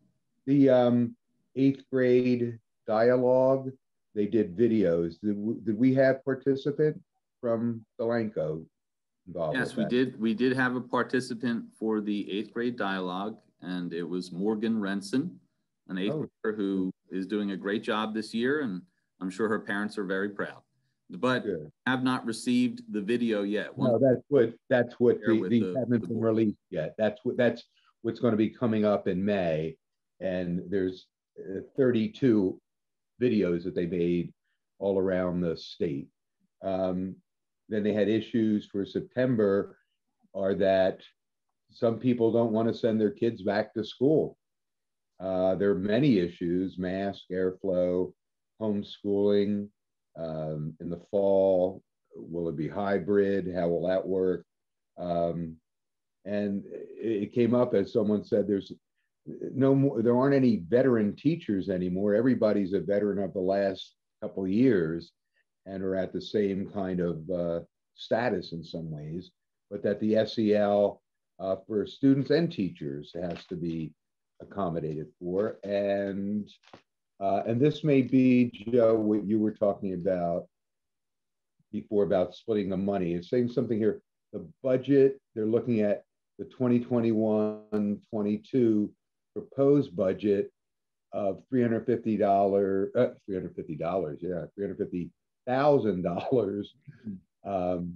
The um, eighth grade dialogue, they did videos. Did we, did we have participant from Delanco involved? Yes, we did. We did have a participant for the eighth grade dialogue, and it was Morgan Renson, an eighth Oh. grader who is doing a great job this year, and I'm sure her parents are very proud. But Good. have not received the video yet. No, that's what, that's what, the these the- haven't the been released yet. That's what, that's what's going to be coming up in May. And there's uh, 32 videos that they made all around the state. Um, Then they had issues for September are that some people don't want to send their kids back to school. Uh, there are many issues, mask, airflow, homeschooling, um, in the fall, will it be hybrid? How will that work? Um, and it, it came up as someone said, there's no more, there aren't any veteran teachers anymore. Everybody's a veteran of the last couple years and are at the same kind of uh, status in some ways, but that the SEL uh, for students and teachers has to be accommodated for. And uh, and this may be, Joe, what you were talking about before about splitting the money. It's saying something here. The budget, they're looking at the 2021-22 proposed budget of $350, uh, $350, yeah, $350,000 um,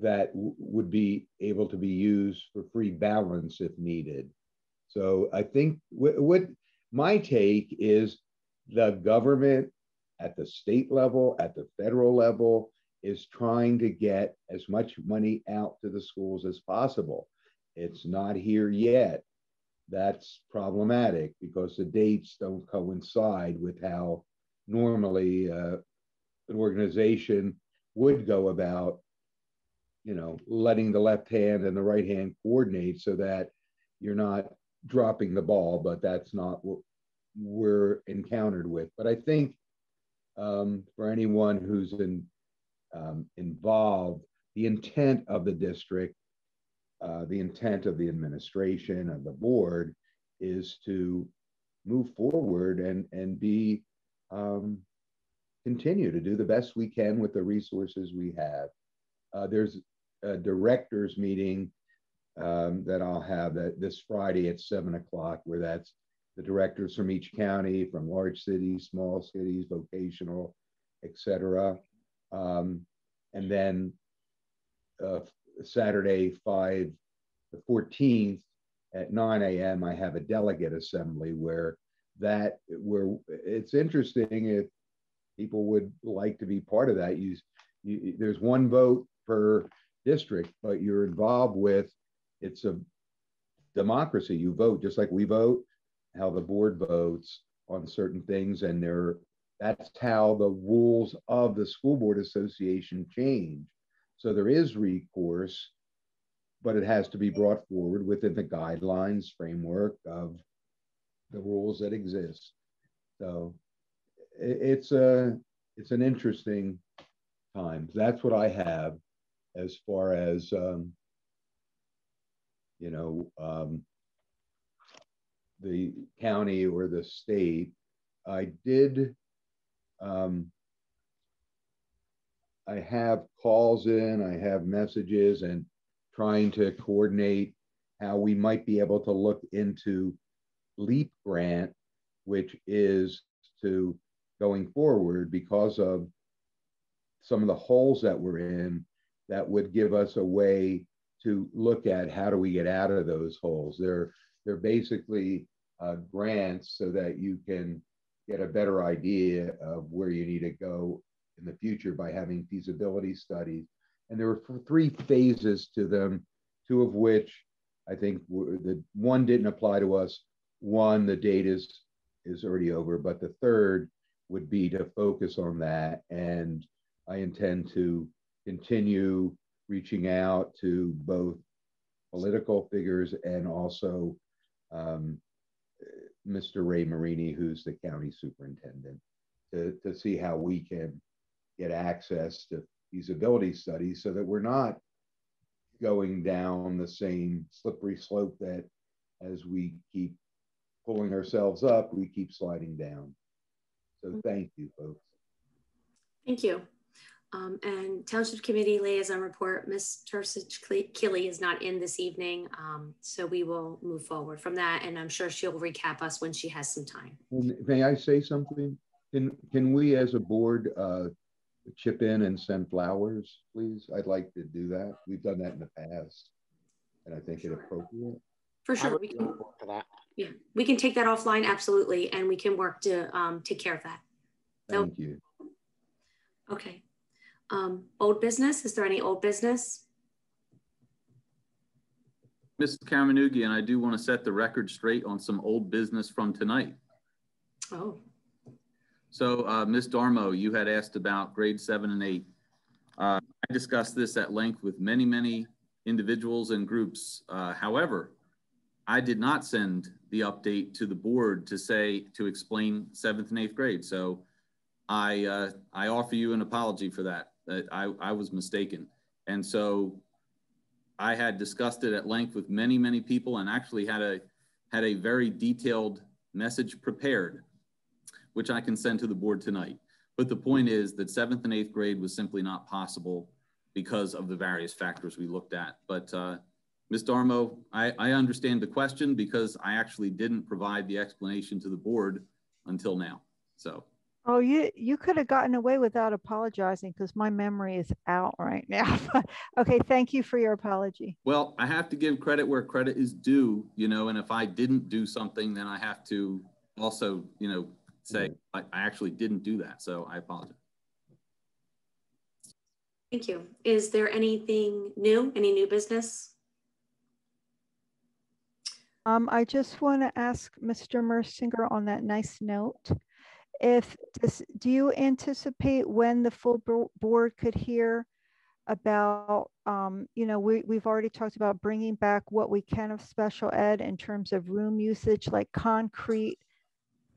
that would be able to be used for free balance if needed. So I think what my take is the government at the state level, at the federal level, is trying to get as much money out to the schools as possible. It's not here yet. That's problematic because the dates don't coincide with how normally uh, an organization would go about, you know, letting the left hand and the right hand coordinate so that you're not dropping the ball, but that's not what we're encountered with. But I think um, for anyone who's in, um, involved, the intent of the district, uh, the intent of the administration and the board is to move forward and, and be, um, continue to do the best we can with the resources we have. Uh, there's a directors meeting um, that I'll have that this Friday at seven o'clock, where that's the directors from each county, from large cities, small cities, vocational, etc. Um, and then uh, Saturday, 5, the 14th at 9 a.m., I have a delegate assembly where that, where it's interesting if people would like to be part of that. You, you, there's one vote per district, but you're involved with, it's a democracy. You vote just like we vote how the board votes on certain things and there that's how the rules of the school board association change so there is recourse but it has to be brought forward within the guidelines framework of the rules that exist so it's a it's an interesting time that's what i have as far as um, you know um, the county or the state. I did, um, I have calls in, I have messages and trying to coordinate how we might be able to look into LEAP grant, which is to going forward because of some of the holes that we're in that would give us a way to look at how do we get out of those holes. They're, they're basically uh, grants so that you can get a better idea of where you need to go in the future by having feasibility studies. And there were three phases to them, two of which I think were, the one didn't apply to us. One, the date is, is already over, but the third would be to focus on that. And I intend to continue reaching out to both political figures and also um, Mr. Ray Marini, who's the county superintendent, to, to see how we can get access to feasibility studies so that we're not going down the same slippery slope that as we keep pulling ourselves up, we keep sliding down. So thank you, folks. Thank you. Um, and Township Committee Liaison Report, Ms. Tursich Killy is not in this evening, um, so we will move forward from that, and I'm sure she'll recap us when she has some time. May I say something? Can, can we as a board uh, chip in and send flowers, please? I'd like to do that. We've done that in the past, and I think sure. it appropriate. For sure, we can. For that. Yeah, we can take that offline, absolutely, and we can work to um, take care of that. Thank so, you. Okay. Um, old business, is there any old business? Mrs. Karamanougian, I do want to set the record straight on some old business from tonight. Oh. So uh, Ms. Darmo, you had asked about grade seven and eight. Uh, I discussed this at length with many, many individuals and groups. Uh, however, I did not send the update to the board to say, to explain seventh and eighth grade. So I, uh, I offer you an apology for that that I, I was mistaken. And so I had discussed it at length with many, many people and actually had a, had a very detailed message prepared, which I can send to the board tonight. But the point is that seventh and eighth grade was simply not possible because of the various factors we looked at. But uh, Ms. Darmo, I, I understand the question because I actually didn't provide the explanation to the board until now. So. Oh, you you could have gotten away without apologizing because my memory is out right now. okay, thank you for your apology. Well, I have to give credit where credit is due, you know, and if I didn't do something, then I have to also, you know, say I, I actually didn't do that. So I apologize. Thank you. Is there anything new, any new business? Um, I just want to ask Mr. Mersinger on that nice note, if this, do you anticipate when the full board could hear about, um, you know, we, we've already talked about bringing back what we can of special ed in terms of room usage, like concrete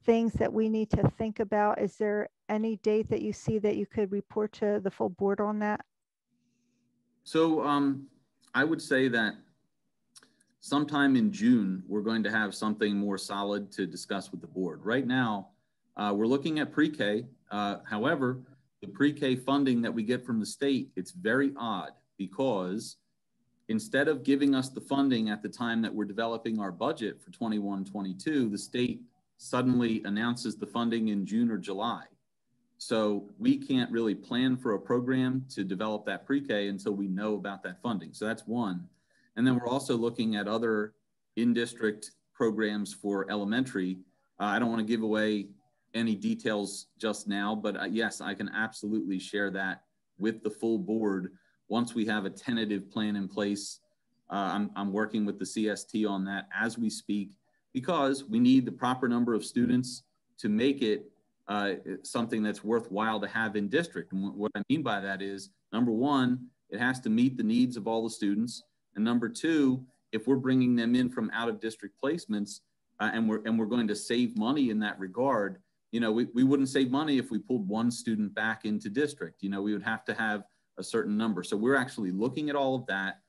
things that we need to think about. Is there any date that you see that you could report to the full board on that? So um, I would say that sometime in June, we're going to have something more solid to discuss with the board. Right now, uh, we're looking at pre-K. Uh, however, the pre-K funding that we get from the state, it's very odd because instead of giving us the funding at the time that we're developing our budget for 21-22, the state suddenly announces the funding in June or July. So we can't really plan for a program to develop that pre-K until we know about that funding. So that's one. And then we're also looking at other in-district programs for elementary. Uh, I don't want to give away any details just now, but uh, yes, I can absolutely share that with the full board once we have a tentative plan in place. Uh, I'm, I'm working with the CST on that as we speak because we need the proper number of students to make it uh, something that's worthwhile to have in district. And what I mean by that is number one, it has to meet the needs of all the students. And number two, if we're bringing them in from out of district placements uh, and, we're, and we're going to save money in that regard, you know, we, we wouldn't save money if we pulled one student back into district. You know, we would have to have a certain number. So we're actually looking at all of that,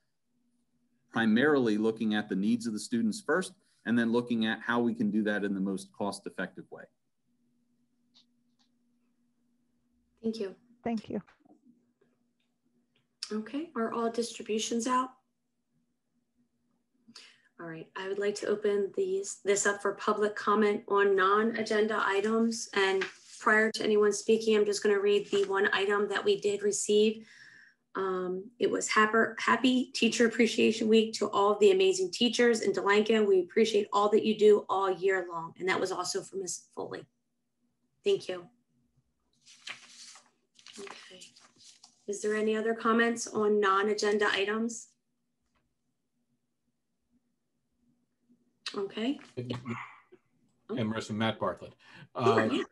primarily looking at the needs of the students first, and then looking at how we can do that in the most cost effective way. Thank you. Thank you. Okay, are all distributions out? All right, I would like to open these this up for public comment on non-agenda items. And prior to anyone speaking, I'm just going to read the one item that we did receive. Um, it was happy, happy Teacher Appreciation Week to all of the amazing teachers in Delanco. We appreciate all that you do all year long. And that was also from Ms. Foley. Thank you. Okay. Is there any other comments on non-agenda items? Okay. And Marissa, Matt Bartlett. Uh, yeah.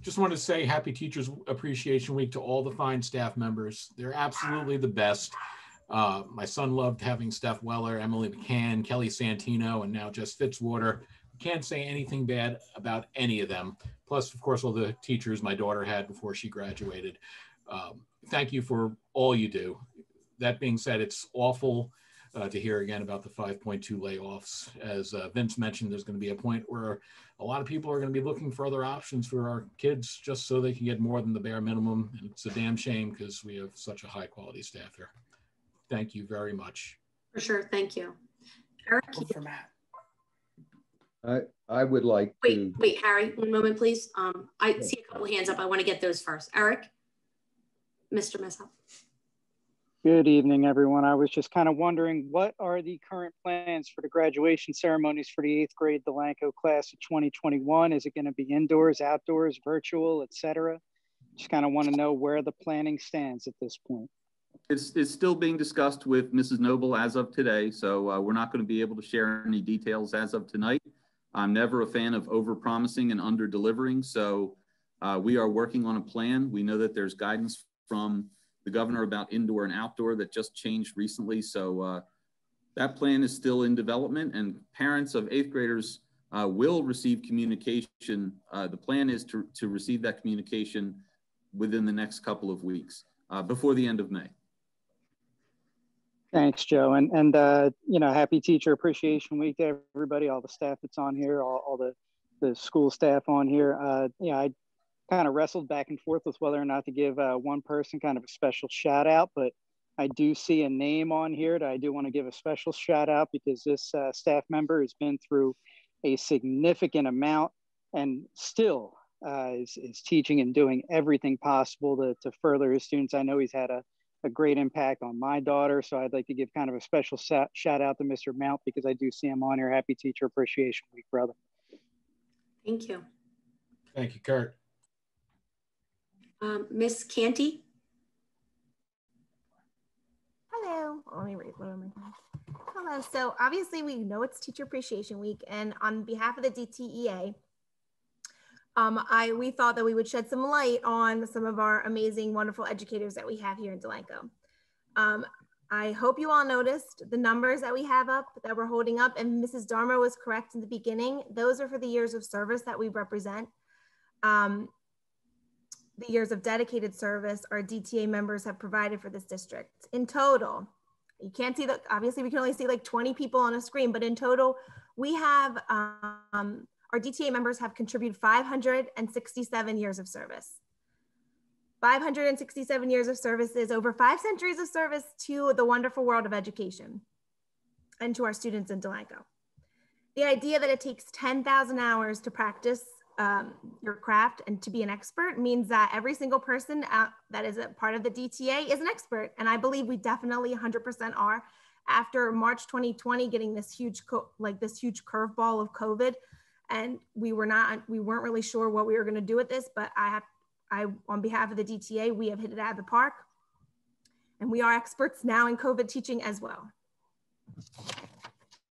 Just want to say happy Teachers Appreciation Week to all the fine staff members. They're absolutely the best. Uh, my son loved having Steph Weller, Emily McCann, Kelly Santino, and now Jess Fitzwater. Can't say anything bad about any of them. Plus, of course, all the teachers my daughter had before she graduated. Um, thank you for all you do. That being said, it's awful uh, to hear again about the 5.2 layoffs. As uh, Vince mentioned, there's going to be a point where a lot of people are going to be looking for other options for our kids just so they can get more than the bare minimum. And it's a damn shame because we have such a high quality staff here. Thank you very much. For sure. Thank you. Eric? For Matt. I, I would like wait, to. Wait, Harry, one moment, please. Um, I see a couple hands up. I want to get those first. Eric? Mr. Mishap. Good evening, everyone. I was just kind of wondering what are the current plans for the graduation ceremonies for the eighth grade Delanco class of 2021? Is it going to be indoors, outdoors, virtual, etc.? Just kind of want to know where the planning stands at this point. It's, it's still being discussed with Mrs. Noble as of today, so uh, we're not going to be able to share any details as of tonight. I'm never a fan of over promising and under delivering, so uh, we are working on a plan. We know that there's guidance from the governor about indoor and outdoor that just changed recently. So uh, that plan is still in development and parents of eighth graders uh, will receive communication. Uh, the plan is to, to receive that communication within the next couple of weeks uh, before the end of May. Thanks, Joe. And, and uh, you know, happy Teacher Appreciation Week to everybody, all the staff that's on here, all, all the, the school staff on here. Uh, yeah, I kind of wrestled back and forth with whether or not to give uh, one person kind of a special shout out, but I do see a name on here that I do want to give a special shout out because this uh, staff member has been through a significant amount and still uh, is, is teaching and doing everything possible to, to further his students. I know he's had a, a great impact on my daughter, so I'd like to give kind of a special shout out to Mr. Mount because I do see him on here. Happy Teacher Appreciation Week, brother. Thank you. Thank you, Kurt. Um, Miss Canty? Hello. Let me read. Am I Hello. So obviously we know it's Teacher Appreciation Week, and on behalf of the DTEA, um, I we thought that we would shed some light on some of our amazing, wonderful educators that we have here in Delanco. Um, I hope you all noticed the numbers that we have up that we're holding up, and Mrs. Darmo was correct in the beginning. Those are for the years of service that we represent. Um, the years of dedicated service our DTA members have provided for this district. In total, you can't see that, obviously we can only see like 20 people on a screen, but in total, we have, um, our DTA members have contributed 567 years of service. 567 years of service is over five centuries of service to the wonderful world of education and to our students in Delanco. The idea that it takes 10,000 hours to practice um, your craft and to be an expert means that every single person uh, that is a part of the DTA is an expert. And I believe we definitely 100% are. After March 2020, getting this huge, like this huge curveball of COVID, and we were not, we weren't really sure what we were going to do with this. But I have, I, on behalf of the DTA, we have hit it out of the park, and we are experts now in COVID teaching as well.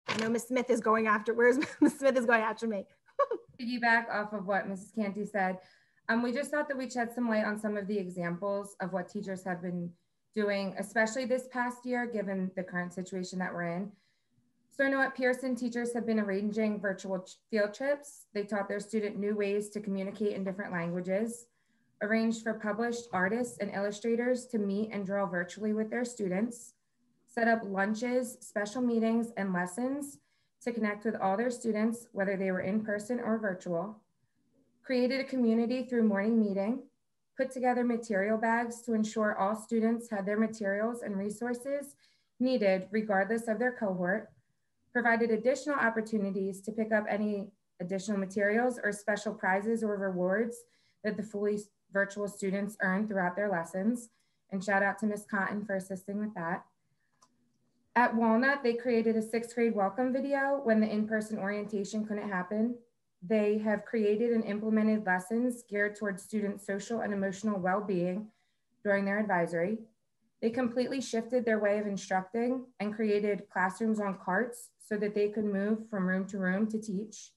I know Ms. Smith is going after. Where's Ms. Smith is going after me? Piggyback off of what Mrs. Canty said, um, we just thought that we'd shed some light on some of the examples of what teachers have been doing, especially this past year, given the current situation that we're in. So I know at Pearson, teachers have been arranging virtual field trips. They taught their student new ways to communicate in different languages, arranged for published artists and illustrators to meet and draw virtually with their students, set up lunches, special meetings, and lessons to connect with all their students, whether they were in person or virtual, created a community through morning meeting, put together material bags to ensure all students had their materials and resources needed regardless of their cohort, provided additional opportunities to pick up any additional materials or special prizes or rewards that the fully virtual students earned throughout their lessons. And shout out to Ms. Cotton for assisting with that. At Walnut, they created a sixth grade welcome video when the in-person orientation couldn't happen. They have created and implemented lessons geared towards students' social and emotional well-being during their advisory. They completely shifted their way of instructing and created classrooms on carts so that they could move from room to room to teach.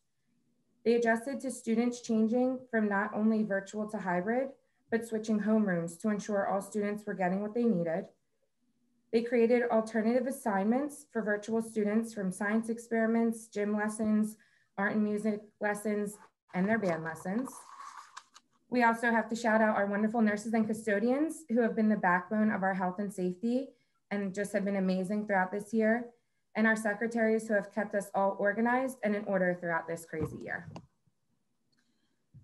They adjusted to students changing from not only virtual to hybrid, but switching homerooms to ensure all students were getting what they needed. They created alternative assignments for virtual students from science experiments, gym lessons, art and music lessons, and their band lessons. We also have to shout out our wonderful nurses and custodians who have been the backbone of our health and safety and just have been amazing throughout this year, and our secretaries who have kept us all organized and in order throughout this crazy year.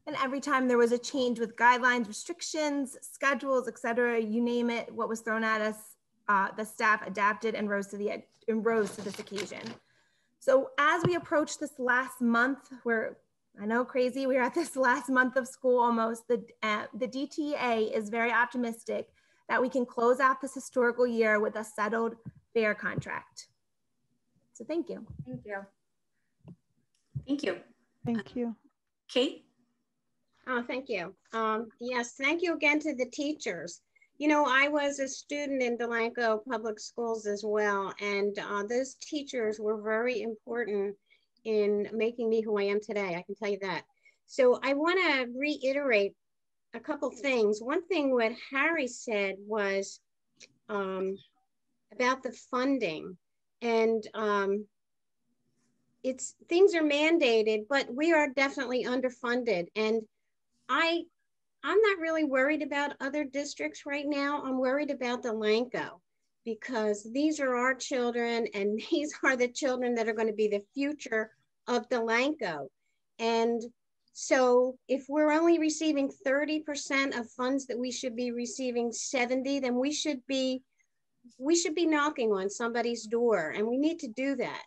And every time there was a change with guidelines, restrictions, schedules, et cetera, you name it, what was thrown at us, uh, the staff adapted and rose to the and rose to this occasion. So as we approach this last month, where I know crazy, we're at this last month of school almost. The uh, the DTA is very optimistic that we can close out this historical year with a settled fair contract. So thank you. Thank you. Thank you. Thank you. Kate? Oh, thank you. Um, yes, thank you again to the teachers. You know, I was a student in Delanco Public Schools as well, and uh, those teachers were very important in making me who I am today. I can tell you that. So I want to reiterate a couple things. One thing what Harry said was um, about the funding, and um, it's things are mandated, but we are definitely underfunded. And I I'm not really worried about other districts right now. I'm worried about Delanco. because these are our children and these are the children that are going to be the future of Delanco. And so if we're only receiving 30% of funds that we should be receiving 70, then we should be we should be knocking on somebody's door and we need to do that.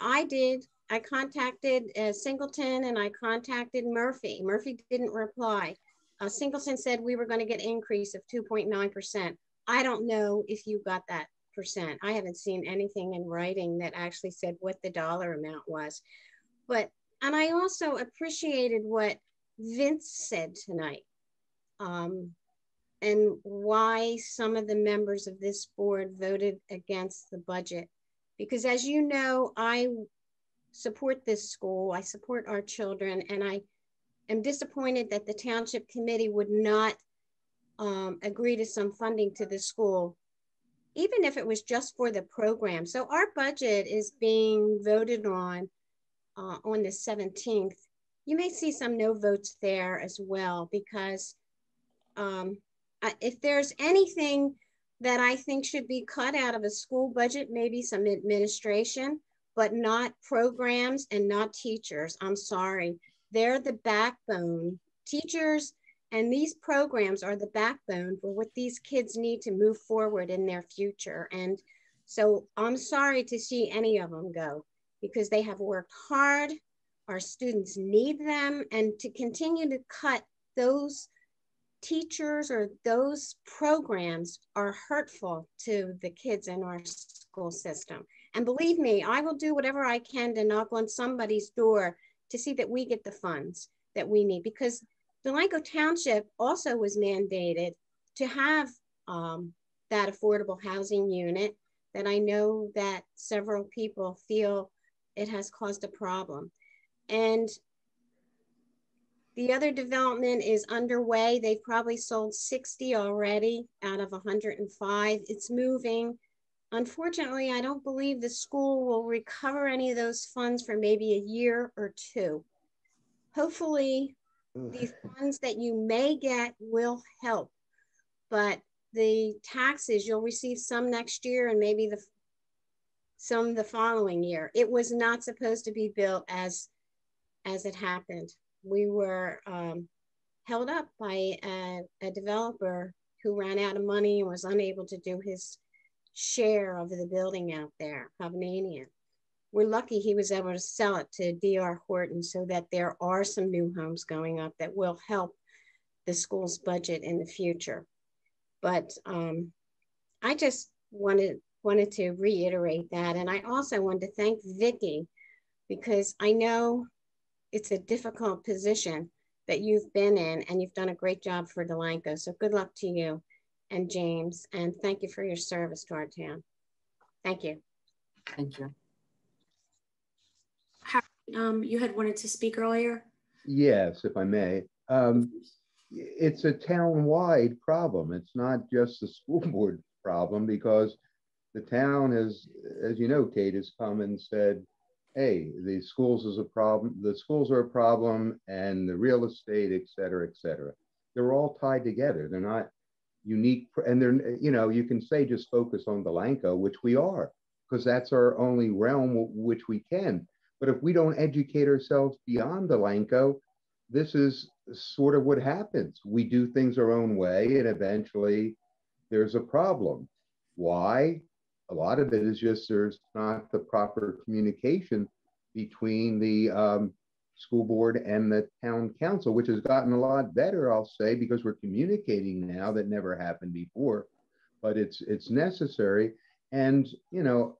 I did. I contacted uh, Singleton and I contacted Murphy. Murphy didn't reply. Uh, Singleton said we were going to get increase of 2.9%. I don't know if you got that percent. I haven't seen anything in writing that actually said what the dollar amount was. But, and I also appreciated what Vince said tonight um, and why some of the members of this board voted against the budget. Because as you know, I support this school, I support our children, and I am disappointed that the township committee would not um, agree to some funding to the school, even if it was just for the program. So our budget is being voted on uh, on the 17th. You may see some no votes there as well, because um, if there's anything that I think should be cut out of a school budget, maybe some administration, but not programs and not teachers. I'm sorry. They're the backbone. Teachers and these programs are the backbone for what these kids need to move forward in their future. And so I'm sorry to see any of them go because they have worked hard. Our students need them. And to continue to cut those teachers or those programs are hurtful to the kids in our school system. And believe me, I will do whatever I can to knock on somebody's door to see that we get the funds that we need because Delanco Township also was mandated to have um, that affordable housing unit that I know that several people feel it has caused a problem. And the other development is underway. They've probably sold 60 already out of 105. It's moving. Unfortunately, I don't believe the school will recover any of those funds for maybe a year or two. Hopefully, the funds that you may get will help, but the taxes, you'll receive some next year and maybe the some the following year. It was not supposed to be built as, as it happened. We were um, held up by a, a developer who ran out of money and was unable to do his share of the building out there, Hovnanian we're lucky he was able to sell it to DR Horton so that there are some new homes going up that will help the school's budget in the future. But um, I just wanted wanted to reiterate that. And I also wanted to thank Vicki because I know it's a difficult position that you've been in and you've done a great job for Delanco. So good luck to you and James. And thank you for your service to our town. Thank you. Thank you um, you had wanted to speak earlier? Yes, if I may. Um, it's a town-wide problem. It's not just the school board problem because the town has, as you know, Kate has come and said, hey, the schools is a problem, the schools are a problem and the real estate, et cetera, et cetera. They're all tied together. They're not unique. And they're, you know, you can say just focus on the Delanco, which we are, because that's our only realm which we can. But if we don't educate ourselves beyond the Delanco, this is sort of what happens. We do things our own way, and eventually there's a problem. Why? A lot of it is just there's not the proper communication between the um, school board and the town council, which has gotten a lot better, I'll say, because we're communicating now that never happened before. But it's it's necessary, and you know,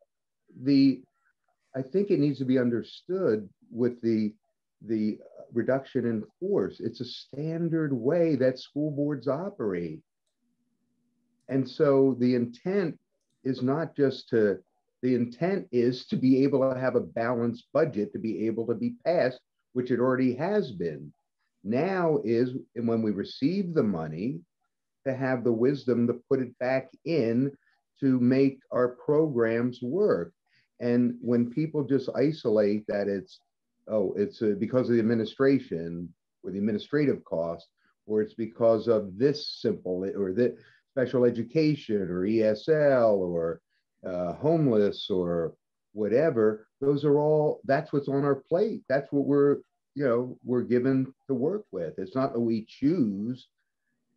the I think it needs to be understood with the the reduction in force. It's a standard way that school boards operate. And so the intent is not just to, the intent is to be able to have a balanced budget to be able to be passed, which it already has been. Now is and when we receive the money to have the wisdom to put it back in to make our programs work. And when people just isolate that it's, oh, it's uh, because of the administration or the administrative cost, or it's because of this simple or that special education or ESL or uh, homeless or whatever, those are all, that's what's on our plate. That's what we're, you know, we're given to work with. It's not that we choose,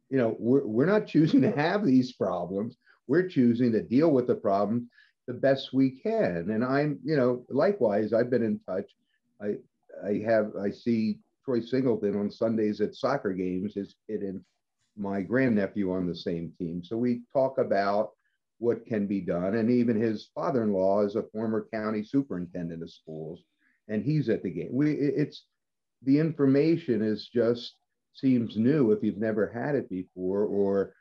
you know, we're, we're not choosing to have these problems. We're choosing to deal with the problem the best we can. And I'm, you know, likewise, I've been in touch. I, I have, I see Troy Singleton on Sundays at soccer games, his kid and my grandnephew on the same team. So we talk about what can be done. And even his father-in-law is a former county superintendent of schools, and he's at the game. We it's the information is just seems new if you've never had it before, or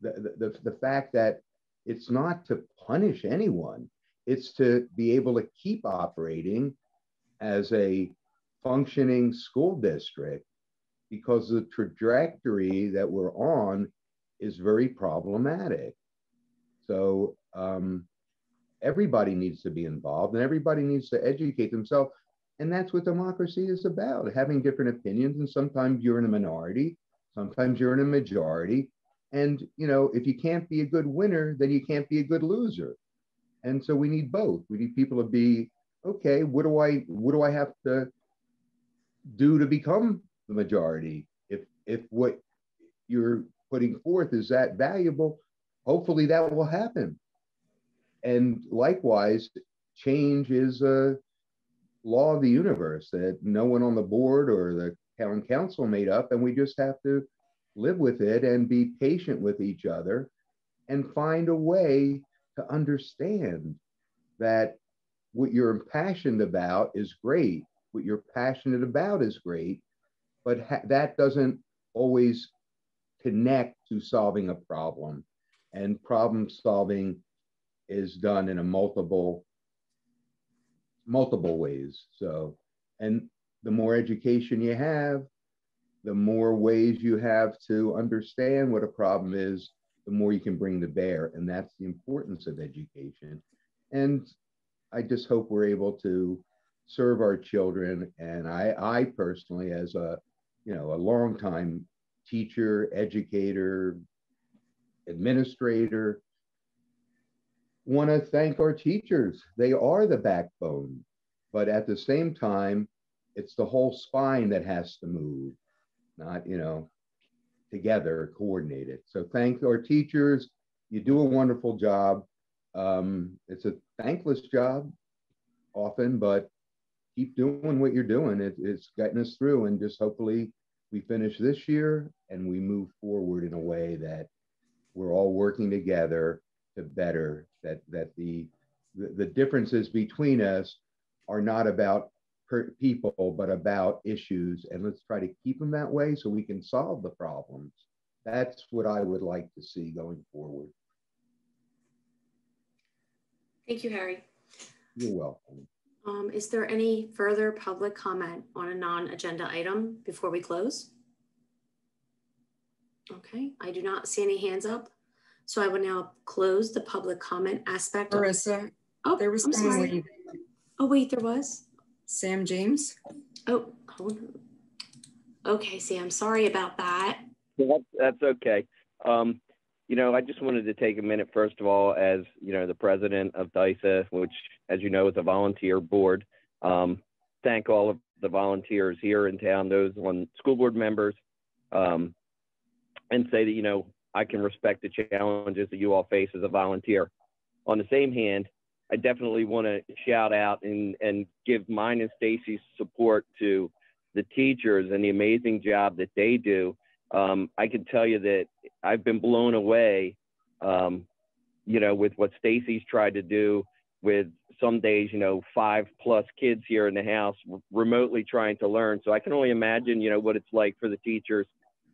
the, the, the fact that it's not to punish anyone, it's to be able to keep operating as a functioning school district because the trajectory that we're on is very problematic. So um, everybody needs to be involved and everybody needs to educate themselves. And that's what democracy is about having different opinions. And sometimes you're in a minority, sometimes you're in a majority. And, you know, if you can't be a good winner, then you can't be a good loser. And so we need both. We need people to be, okay, what do I, what do I have to do to become the majority? If, if what you're putting forth is that valuable, hopefully that will happen. And likewise, change is a law of the universe that no one on the board or the town council made up, and we just have to live with it and be patient with each other and find a way to understand that what you're impassioned about is great, what you're passionate about is great, but that doesn't always connect to solving a problem and problem solving is done in a multiple multiple ways. So and the more education you have the more ways you have to understand what a problem is the more you can bring to bear. And that's the importance of education. And i just hope we're able to serve our children. And i i personally as a you know a long time teacher educator administrator. Want to thank our teachers. They are the backbone, but at the same time, it's the whole spine that has to move, not, you know, together, coordinated. So thank our teachers. You do a wonderful job. Um, it's a thankless job often, but keep doing what you're doing. It, it's getting us through, and just hopefully we finish this year and we move forward in a way that we're all working together to better that that the the, differences between us are not about people but about issues. And let's try to keep them that way so we can solve the problems. That's what i would like to see going forward. Thank you harry. You're welcome. Um, is there any further public comment on a non-agenda item before we close Okay, I do not see any hands up. So I will now close the public comment aspect. Marissa, oh, there was I'm someone sorry. leave. Oh, wait, there was? Sam James. Oh, hold on. Okay, Sam, sorry about that. That's, that's okay. Um, you know, I just wanted to take a minute, first of all, as, you know, the president of DISA, which, as you know, is a volunteer board. Um, thank all of the volunteers here in town, those on school board members, um, and say that, you know, I can respect the challenges that you all face as a volunteer. On the same hand, I definitely want to shout out and, and give mine and Stacy's support to the teachers and the amazing job that they do. Um, I can tell you that I've been blown away, um, you know, with what Stacy's tried to do with some days, you know, five plus kids here in the house remotely trying to learn. So I can only imagine, you know, what it's like for the teachers.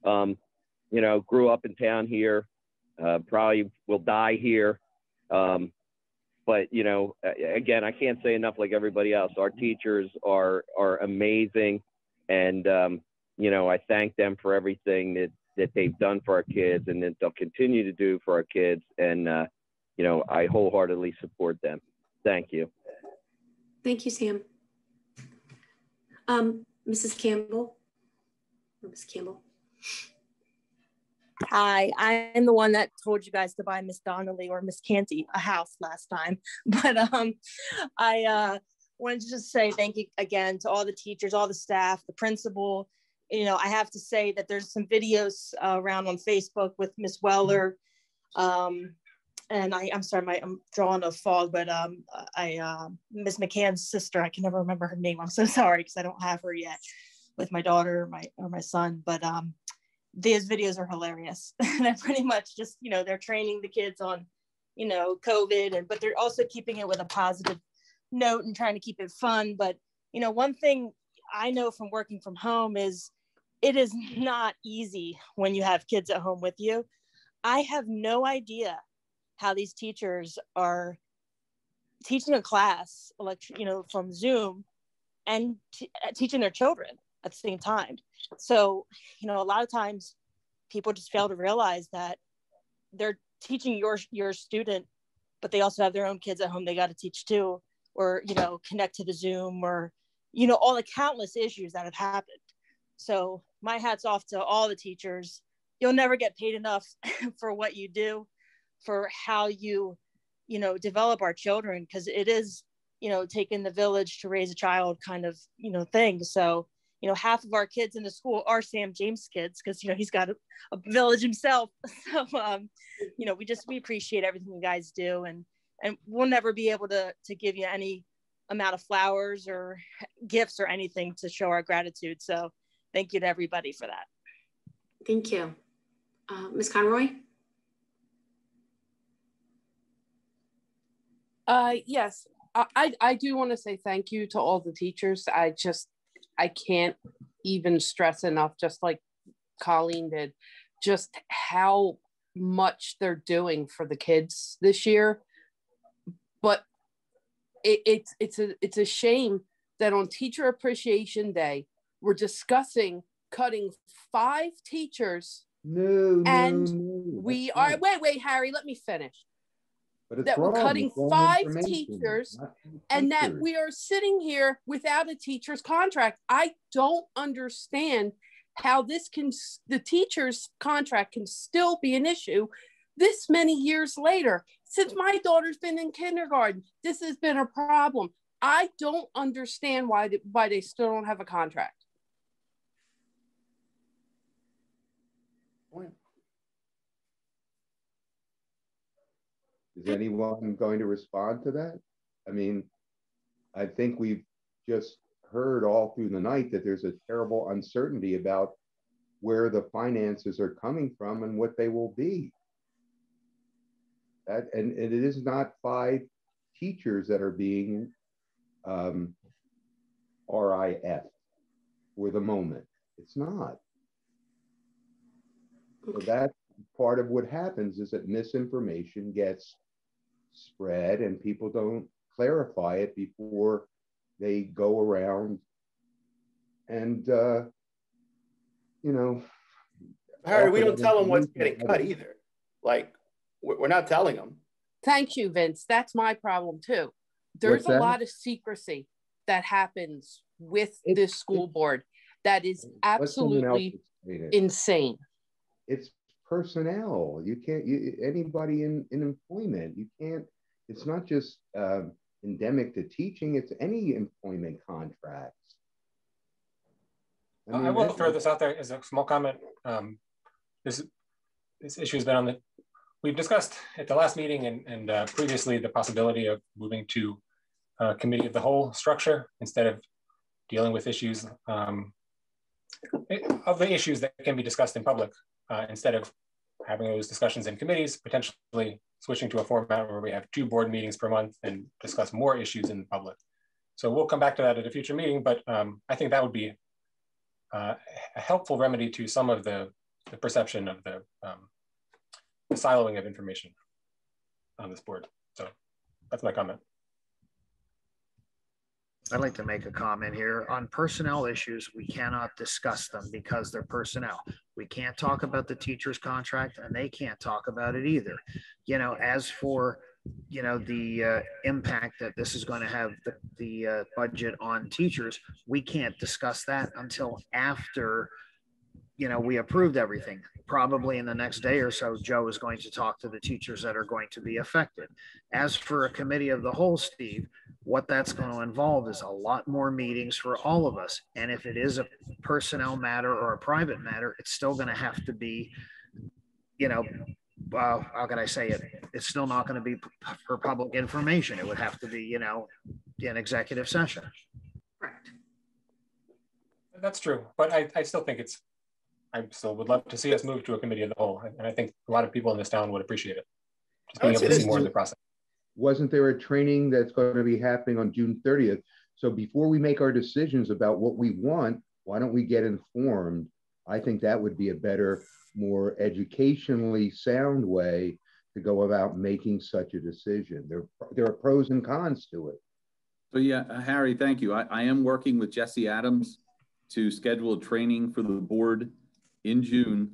Um, you know, grew up in town here, uh, probably will die here. Um, but you know, again, I can't say enough. Like everybody else, our teachers are are amazing, and um, you know, I thank them for everything that that they've done for our kids, and that they'll continue to do for our kids. And uh, you know, I wholeheartedly support them. Thank you. Thank you, Sam. Um, Mrs. Campbell, or Ms. Campbell. Hi, I'm the one that told you guys to buy Miss Donnelly or Miss Canty a house last time. But um, I uh, wanted to just say thank you again to all the teachers, all the staff, the principal. You know, I have to say that there's some videos uh, around on Facebook with Miss Weller. Um, and I, I'm sorry, my, I'm drawing a fog, but um, I, uh, Miss McCann's sister, I can never remember her name. I'm so sorry because I don't have her yet with my daughter or my, or my son. But um, these videos are hilarious. they're pretty much just, you know, they're training the kids on, you know, COVID, and but they're also keeping it with a positive note and trying to keep it fun. But, you know, one thing I know from working from home is it is not easy when you have kids at home with you. I have no idea how these teachers are teaching a class, like, you know, from Zoom and teaching their children at the same time. So, you know, a lot of times people just fail to realize that they're teaching your your student, but they also have their own kids at home they got to teach too, or you know, connect to the Zoom or you know, all the countless issues that have happened. So my hats off to all the teachers. You'll never get paid enough for what you do, for how you, you know, develop our children because it is, you know, taking the village to raise a child kind of, you know, thing. So you know, half of our kids in the school are Sam James kids because, you know, he's got a, a village himself. So, um, you know, we just, we appreciate everything you guys do. And, and we'll never be able to, to give you any amount of flowers or gifts or anything to show our gratitude. So thank you to everybody for that. Thank you. Uh, Ms. Conroy? Uh, yes, I, I do want to say thank you to all the teachers. I just I can't even stress enough, just like Colleen did, just how much they're doing for the kids this year. But it, it's it's a it's a shame that on Teacher Appreciation Day we're discussing cutting five teachers. No, and no, no, we are wait wait Harry, let me finish that wrong. we're cutting five teachers and that we are sitting here without a teacher's contract. I don't understand how this can, the teacher's contract can still be an issue this many years later. Since my daughter's been in kindergarten, this has been a problem. I don't understand why, why they still don't have a contract. Is anyone going to respond to that? I mean, I think we've just heard all through the night that there's a terrible uncertainty about where the finances are coming from and what they will be. That, and, and it is not five teachers that are being um, RIF for the moment. It's not. So that's part of what happens is that misinformation gets spread and people don't clarify it before they go around and uh, you know Harry, we don't tell them what's getting cut either. Like, we're we're not telling them. Thank you, Vince. That's my problem too. There's a lot of secrecy that happens with this school board that is Let someone else absolutely insane. it's personnel you can't you, anybody in in employment you can't it's not just um, endemic to teaching it's any employment contracts I, mean, will throw this out there as a small comment. Um, this this issue has been on the. We've discussed at the last meeting and, and uh, previously the possibility of moving to a committee of the whole structure instead of dealing with issues um, it- of the issues that can be discussed in public uh, instead of having those discussions in committees, potentially switching to a format where we have two board meetings per month and discuss more issues in the public. So we'll come back to that at a future meeting, but um, I think that would be uh, a helpful remedy to some of the, the perception of the, um, the siloing of information on this board. So that's my comment. I'd like to make a comment here. On personnel issues, we cannot discuss them because they're personnel. We can't talk about the teacher's contract and they can't talk about it either. You know, as for, you know, the uh, impact that this is going to have the, the uh, budget on teachers, we can't discuss that until after you know, we approved everything. Probably in the next day or so, Joe is going to talk to the teachers that are going to be affected. As for a committee of the whole, Steve, what that's going to involve is a lot more meetings for all of us. And if it is a personnel matter or a private matter, it's still going to have to be, you know, uh, how can I say it? It's still not going to be for public information. It would have to be, you know, an executive session. Correct. That's true, but I, I still think it's, I still would love to see us move to a committee of the whole, and I think a lot of people in this town would appreciate it. Just being able to see more of the process. Wasn't there a training that's going to be happening on June 30th? So before we make our decisions about what we want, why don't we get informed? I think that would be a better, more educationally sound way to go about making such a decision. There, there are pros and cons to it. So yeah, uh, Harry, thank you. I, I am working with Jesse Adams to schedule a training for the board in June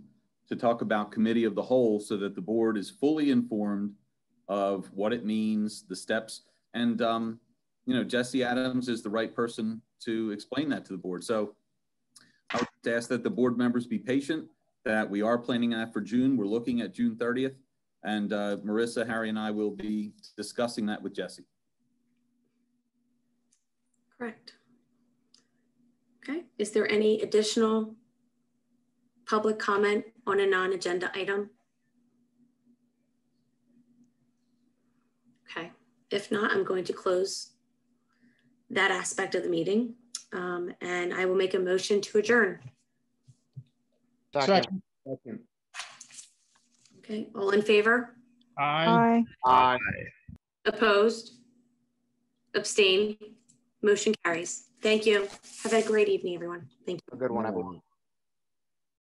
to talk about committee of the whole so that the board is fully informed of what it means, the steps. And, um, you know, Jesse Adams is the right person to explain that to the board. So I would ask that the board members be patient, that we are planning that for June. We're looking at June 30th. And uh, Marissa, Harry, and I will be discussing that with Jesse. Correct. Okay, is there any additional public comment on a non-agenda item? Okay, if not, I'm going to close that aspect of the meeting um, and I will make a motion to adjourn. Second. Second. Okay, all in favor? Aye. Aye. Opposed? Abstain? Motion carries. Thank you. Have a great evening, everyone. Thank you. A good one, everyone.